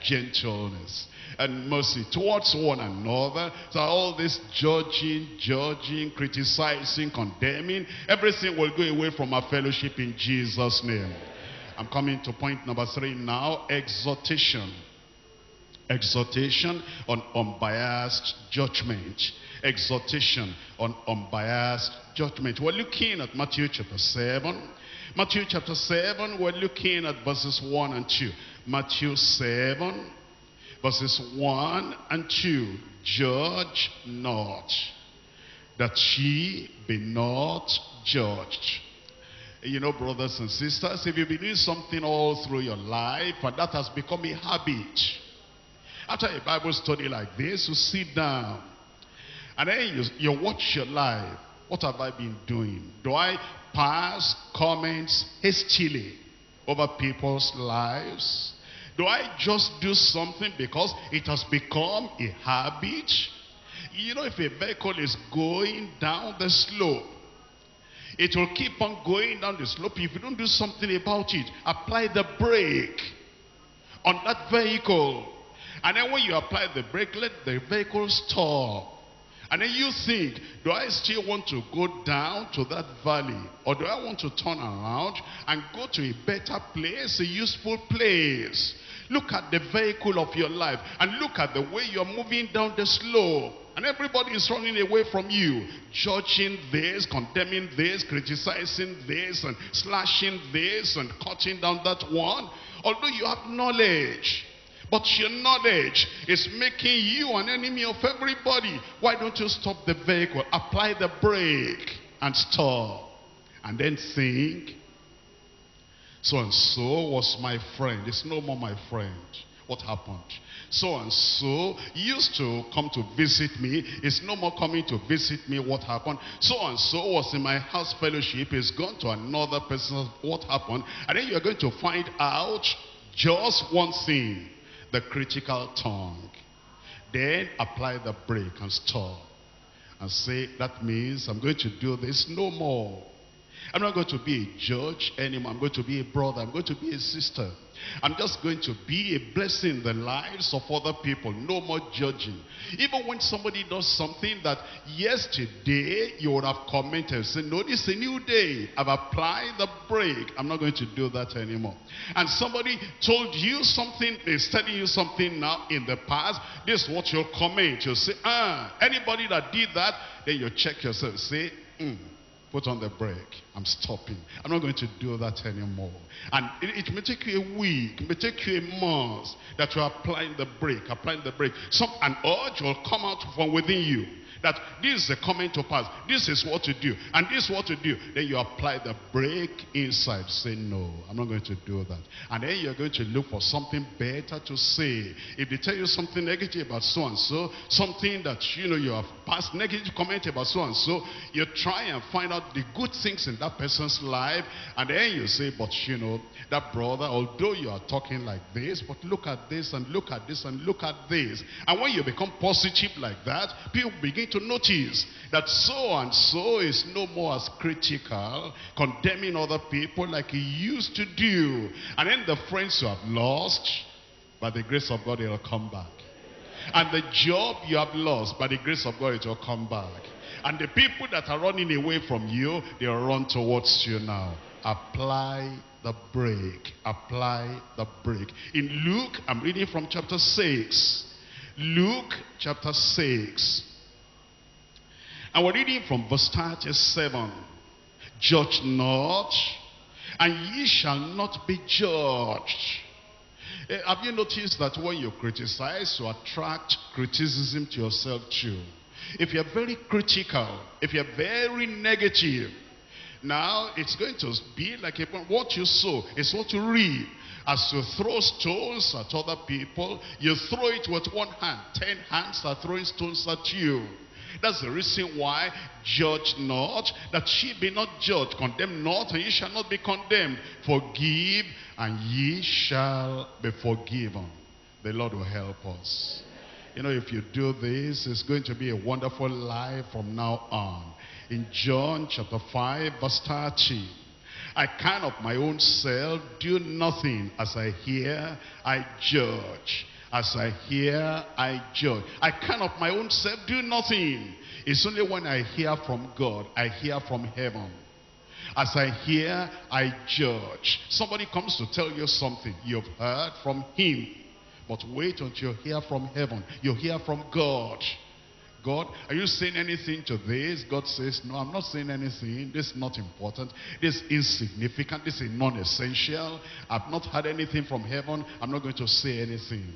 S1: gentleness, and mercy towards one another. So all this judging, judging, criticizing, condemning, everything will go away from our fellowship in Jesus' name. I'm coming to point number three now, exhortation. Exhortation on unbiased judgment. Exhortation on unbiased judgment. We're looking at Matthew chapter 7. Matthew chapter 7, we're looking at verses 1 and 2. Matthew 7, verses 1 and 2. Judge not, that ye be not judged. You know, brothers and sisters, if you've been doing something all through your life and that has become a habit, after a Bible study like this, you sit down and then you, you watch your life. What have I been doing? Do I pass comments hastily over people's lives? Do I just do something because it has become a habit? You know, if a vehicle is going down the slope, it will keep on going down the slope. If you don't do something about it, apply the brake on that vehicle. And then when you apply the brake, let the vehicle stop. And then you think, do I still want to go down to that valley? Or do I want to turn around and go to a better place, a useful place? Look at the vehicle of your life and look at the way you're moving down the slope. And everybody is running away from you, judging this, condemning this, criticizing this, and slashing this, and cutting down that one. Although you have knowledge, but your knowledge is making you an enemy of everybody. Why don't you stop the vehicle, apply the brake, and stop? And then think, so and so was my friend. It's no more my friend. What happened? So and so used to come to visit me. It's no more coming to visit me. What happened? So and so was in my house fellowship. Is gone to another person. What happened? And then you're going to find out just one thing. The critical tongue. Then apply the brake and stop. And say, that means I'm going to do this no more. I'm not going to be a judge anymore. I'm going to be a brother. I'm going to be a sister. I'm just going to be a blessing in the lives of other people. No more judging. Even when somebody does something that yesterday you would have commented, say, no, this is a new day. I've applied the brake. I'm not going to do that anymore. And somebody told you something, is telling you something now in the past. This is what you'll comment. You'll say, ah, anybody that did that, then you check yourself. Say, hmm put on the brake. I'm stopping. I'm not going to do that anymore. And it, it, may take you a week, it may take you a month that you're applying the brake, applying the brake. Some, an urge will come out from within you that this is a coming to pass. This is what to do. And this is what to do. Then you apply the brake inside. Say, no, I'm not going to do that. And then you're going to look for something better to say. If they tell you something negative about so-and-so, something that, you know, you have passed negative comment about so-and-so, you try and find out the good things in that person's life. And then you say, but, you know, that brother, although you are talking like this, but look at this and look at this and look at this. And when you become positive like that, people begin to to notice that so and so is no more as critical, condemning other people like he used to do. And then the friends you have lost, by the grace of God, it will come back. And the job you have lost, by the grace of God, it will come back. And the people that are running away from you, they'll run towards you now. Apply the brake. Apply the brake. In Luke, I'm reading from chapter 6. Luke chapter 6. And we're reading from verse 37. Judge not, and ye shall not be judged. Eh, have you noticed that when you criticize, you attract criticism to yourself too? If you're very critical, if you're very negative, now it's going to be like a, what you sow is what you reap. As you throw stones at other people, you throw it with one hand. Ten hands are throwing stones at you. That's the reason why judge not, that she be not judged. Condemn not, and ye shall not be condemned. Forgive, and ye shall be forgiven. The Lord will help us. You know, if you do this, it's going to be a wonderful life from now on. In John chapter 5, verse 30. I can of my own self do nothing. As I hear, I judge. As I hear, I judge. I can of my own self do nothing. It's only when I hear from God, I hear from heaven. As I hear, I judge. Somebody comes to tell you something. You've heard from him. But wait until you hear from heaven. You hear from God. God, are you saying anything to this? God says, no, I'm not saying anything. This is not important. This is insignificant. This is non-essential. I've not heard anything from heaven. I'm not going to say anything.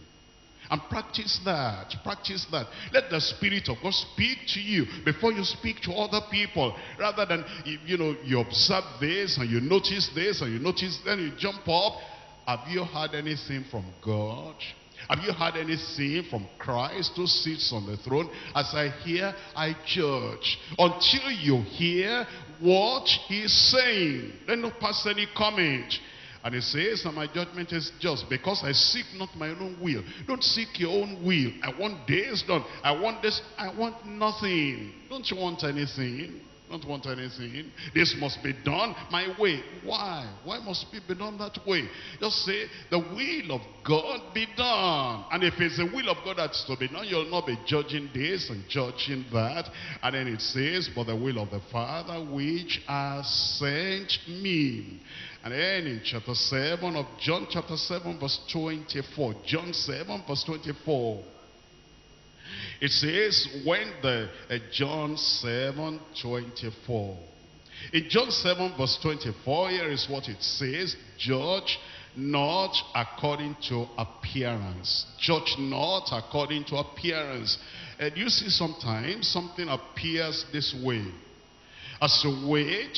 S1: And practice that. Practice that. Let the Spirit of God speak to you before you speak to other people. Rather than, you know, you observe this and you notice this and you notice, then you jump up. Have you heard anything from God? Have you heard anything from Christ who sits on the throne? As I hear, I judge. Until you hear what he's saying. Then don't pass any comment. And he says, and my judgment is just because I seek not my own will. Don't seek your own will. I want this done. I want this. I want nothing. Don't you want anything? Don't want anything. This must be done my way. Why? Why must it be done that way? Just say, the will of God be done. And if it's the will of God that's to be done, you'll not be judging this and judging that. And then it says, but the will of the Father which has sent me. And then in chapter 7 of John chapter 7 verse 24. John 7 verse 24. It says when the uh, John 7 24. In John 7 verse 24, here is what it says. Judge not according to appearance. Judge not according to appearance. And you see sometimes something appears this way. As a wait,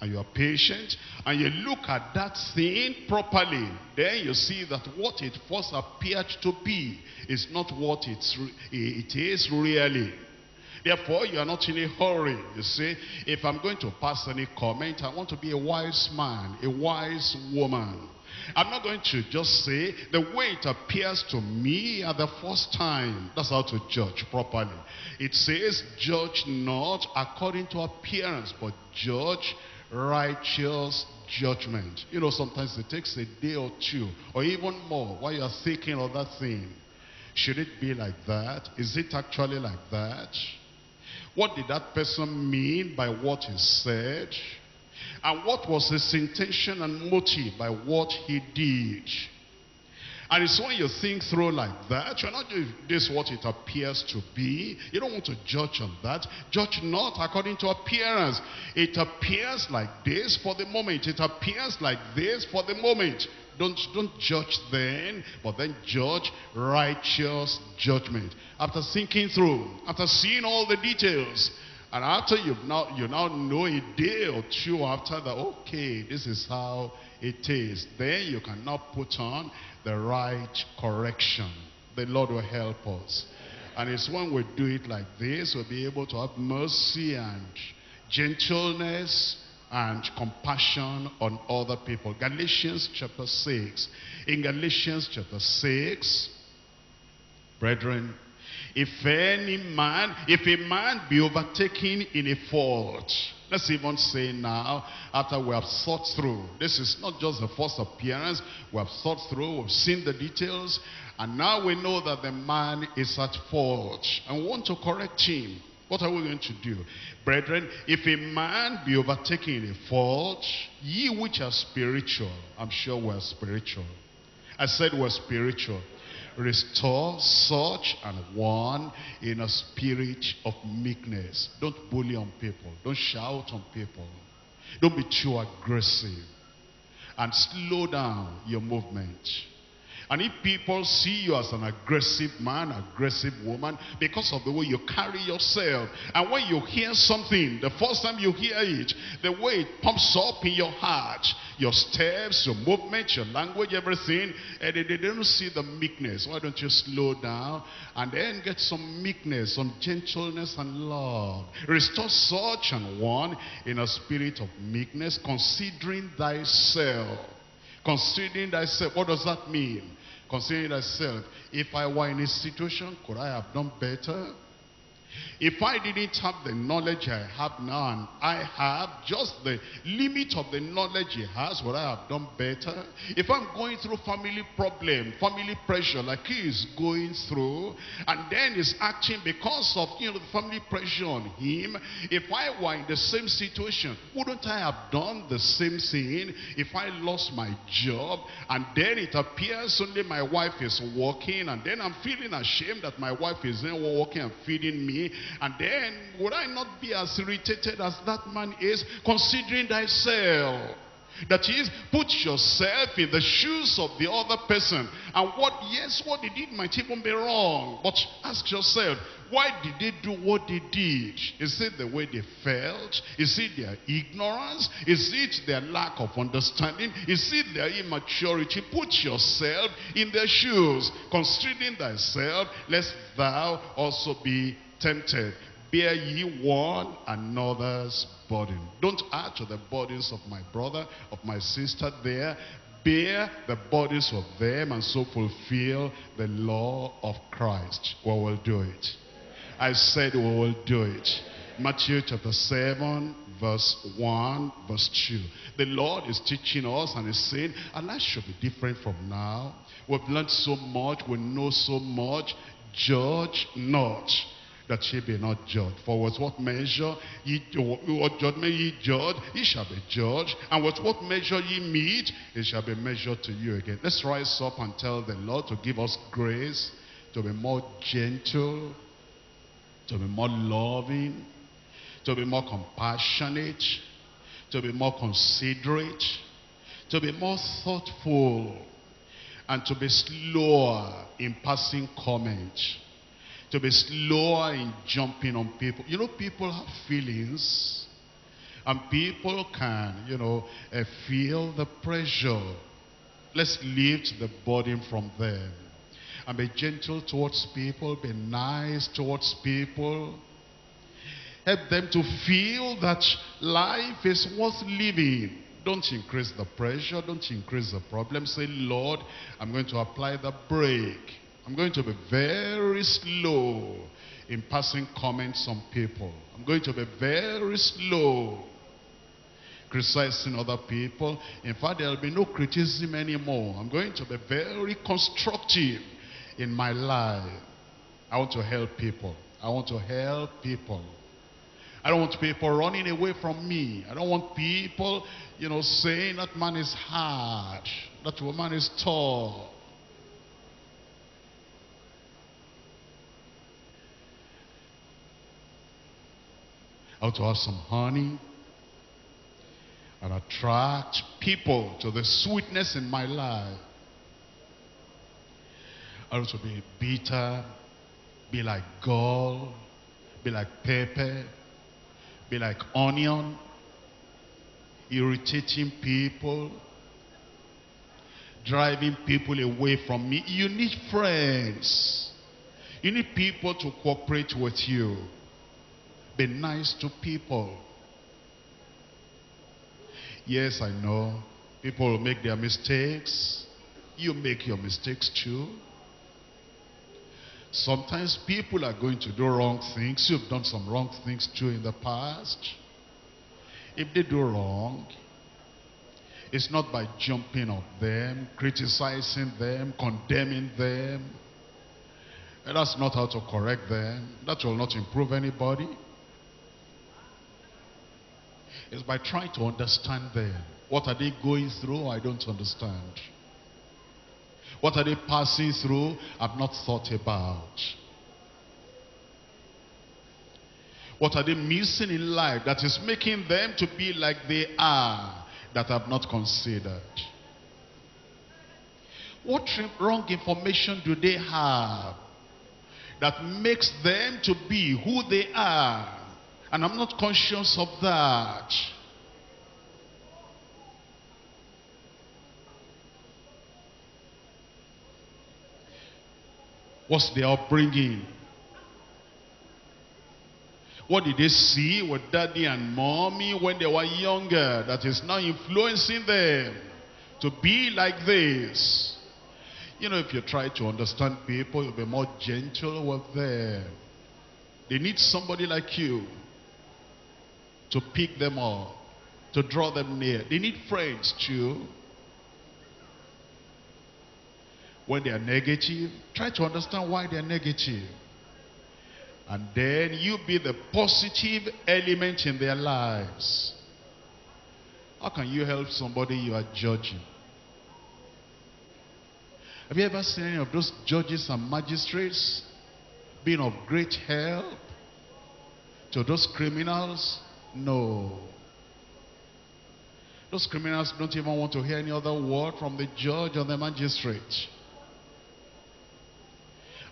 S1: and you are patient and you look at that thing properly then you see that what it first appeared to be is not what it's, it is really therefore you are not in a hurry you see if i'm going to pass any comment i want to be a wise man a wise woman I'm not going to just say the way it appears to me at the first time. That's how to judge properly. It says, judge not according to appearance, but judge righteous judgment. You know, sometimes it takes a day or two, or even more, while you're thinking of that thing. Should it be like that? Is it actually like that? What did that person mean by what he said? And what was his intention and motive by what he did? And it's when you think through like that, you're not doing this what it appears to be. You don't want to judge on that. Judge not according to appearance. It appears like this for the moment. It appears like this for the moment. Don't, don't judge then, but then judge righteous judgment. After thinking through, after seeing all the details, and after you've now, you now know a day or two after that, okay, this is how it is. Then you cannot put on the right correction. The Lord will help us. And it's when we do it like this, we'll be able to have mercy and gentleness and compassion on other people. Galatians chapter 6. In Galatians chapter 6, brethren, if any man, if a man be overtaken in a fault, Let's even say now, after we have thought through, this is not just the first appearance, we have thought through, we've seen the details, and now we know that the man is at fault, and we want to correct him. What are we going to do? Brethren, if a man be overtaken in a fault, ye which are spiritual, I'm sure we're spiritual. I said we're spiritual. Restore such an one in a spirit of meekness. Don't bully on people. Don't shout on people. Don't be too aggressive. And slow down your movement. And if people see you as an aggressive man, aggressive woman, because of the way you carry yourself, and when you hear something, the first time you hear it, the way it pumps up in your heart, your steps, your movements, your language, everything, and they, they don't see the meekness. Why don't you slow down and then get some meekness, some gentleness and love. Restore such an one in a spirit of meekness, considering thyself. Considering thyself. What does that mean? Considering thyself. If I were in a situation, could I have done better? If I didn't have the knowledge I have now and I have just the limit of the knowledge he has, would I have done better? If I'm going through family problem, family pressure like he is going through, and then he's acting because of you know the family pressure on him, if I were in the same situation, wouldn't I have done the same thing if I lost my job and then it appears only my wife is working and then I'm feeling ashamed that my wife is then working and feeding me and then would I not be as irritated as that man is considering thyself? That is, put yourself in the shoes of the other person. And what, yes, what they did might even be wrong. But ask yourself, why did they do what they did? Is it the way they felt? Is it their ignorance? Is it their lack of understanding? Is it their immaturity? Put yourself in their shoes. Considering thyself, lest thou also be tempted. Bear ye one another's burden. Don't add to the burdens of my brother, of my sister there. Bear the burdens of them and so fulfill the law of Christ. We will do it. I said we will do it. Matthew chapter 7, verse 1, verse 2. The Lord is teaching us and is saying, our life should be different from now. We've learned so much, we know so much. Judge not that ye be not judged. For with what measure ye, what judgment ye judge, ye shall be judged. And with what measure ye meet, it shall be measured to you again. Let's rise up and tell the Lord to give us grace, to be more gentle, to be more loving, to be more compassionate, to be more considerate, to be more thoughtful, and to be slower in passing comment to be slower in jumping on people. You know, people have feelings. And people can, you know, uh, feel the pressure. Let's lift the burden from them. And be gentle towards people. Be nice towards people. Help them to feel that life is worth living. Don't increase the pressure. Don't increase the problem. Say, Lord, I'm going to apply the brake. I'm going to be very slow in passing comments on people. I'm going to be very slow criticizing other people. In fact, there will be no criticism anymore. I'm going to be very constructive in my life. I want to help people. I want to help people. I don't want people running away from me. I don't want people, you know, saying that man is hard, that woman is tall. How to have some honey and attract people to the sweetness in my life. I want to be bitter, be like gall, be like pepper, be like onion, irritating people, driving people away from me. You need friends. You need people to cooperate with you. Be nice to people. Yes, I know. People make their mistakes. You make your mistakes too. Sometimes people are going to do wrong things. You've done some wrong things too in the past. If they do wrong, it's not by jumping on them, criticizing them, condemning them. That's not how to correct them. That will not improve anybody is by trying to understand them. What are they going through? I don't understand. What are they passing through? I've not thought about. What are they missing in life that is making them to be like they are that I've not considered? What wrong information do they have that makes them to be who they are? And I'm not conscious of that. What's their upbringing? What did they see with daddy and mommy when they were younger that is now influencing them to be like this? You know, if you try to understand people, you'll be more gentle with them. They need somebody like you to pick them up, to draw them near. They need friends too. When they are negative, try to understand why they are negative. And then you be the positive element in their lives. How can you help somebody you are judging? Have you ever seen any of those judges and magistrates being of great help to those criminals? No. Those criminals don't even want to hear any other word from the judge or the magistrate.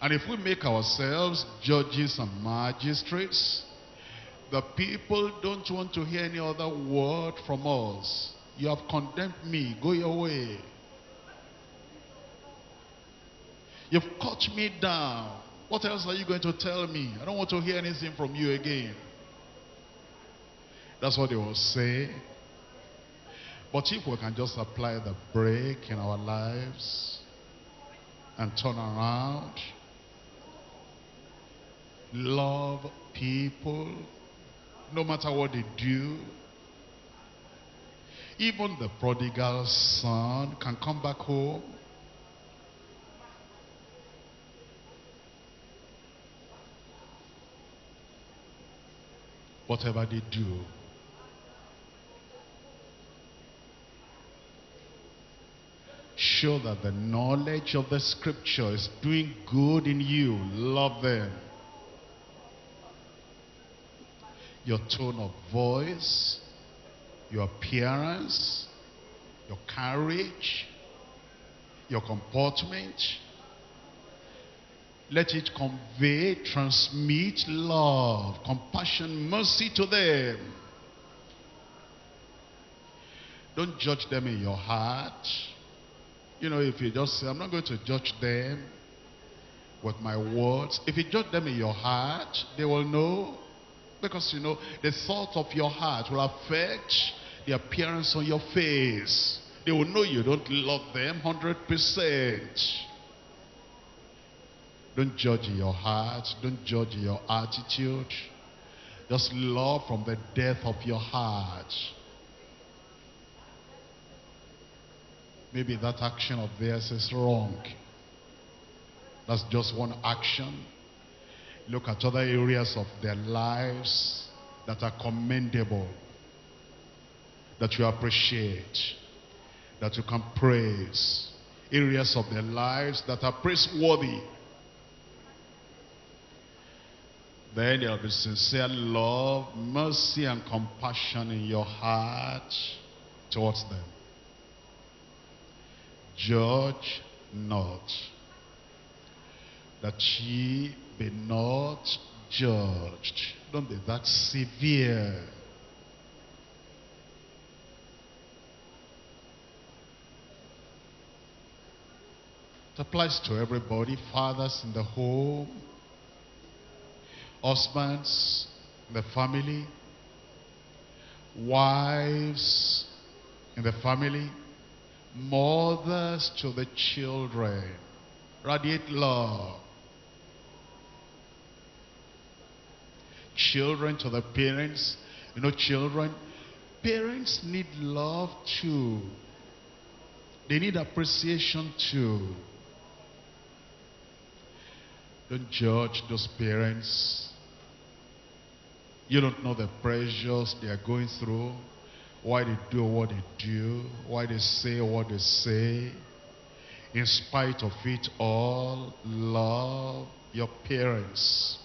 S1: And if we make ourselves judges and magistrates, the people don't want to hear any other word from us. You have condemned me. Go your way. You've cut me down. What else are you going to tell me? I don't want to hear anything from you again. That's what they will say. But if we can just apply the brake in our lives and turn around love people, no matter what they do. Even the prodigal son can come back home. Whatever they do, show that the knowledge of the scripture is doing good in you. Love them. your tone of voice, your appearance, your courage, your comportment. Let it convey, transmit love, compassion, mercy to them. Don't judge them in your heart. You know, if you just say, I'm not going to judge them with my words. If you judge them in your heart, they will know because you know, the thought of your heart will affect the appearance on your face. They will know you don't love them 100%. Don't judge your heart. Don't judge your attitude. Just love from the depth of your heart. Maybe that action of theirs is wrong. That's just one action Look at other areas of their lives that are commendable, that you appreciate, that you can praise. Areas of their lives that are praiseworthy. Then there will be sincere love, mercy, and compassion in your heart towards them. Judge not, that ye be not judged. Don't be that severe. It applies to everybody, fathers in the home, husbands in the family, wives in the family, mothers to the children. Radiate love. children to the parents. You know, children, parents need love too. They need appreciation too. Don't judge those parents. You don't know the pressures they are going through, why they do what they do, why they say what they say. In spite of it all, love your parents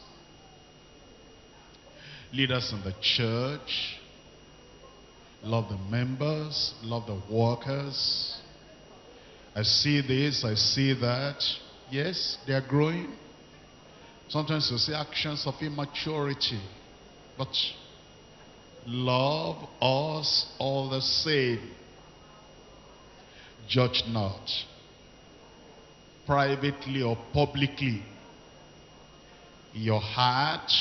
S1: leaders in the church, love the members, love the workers, I see this, I see that. Yes, they are growing. Sometimes you see actions of immaturity. But love us all the same. Judge not. Privately or publicly. Your heart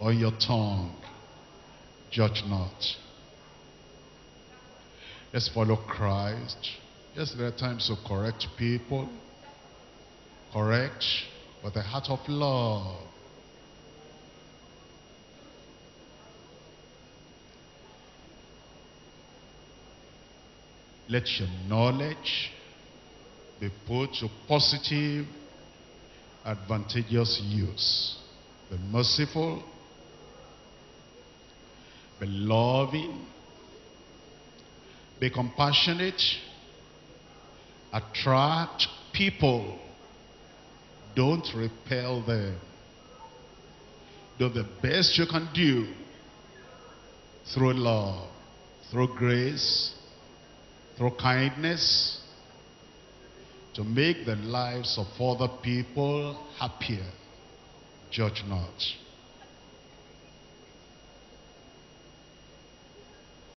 S1: or your tongue. Judge not. Let's follow Christ. Yes, there are times to correct people. Correct with a heart of love. Let your knowledge be put to positive, advantageous use. Be merciful, be loving, be compassionate, attract people. Don't repel them. Do the best you can do through love, through grace, through kindness, to make the lives of other people happier. Judge not.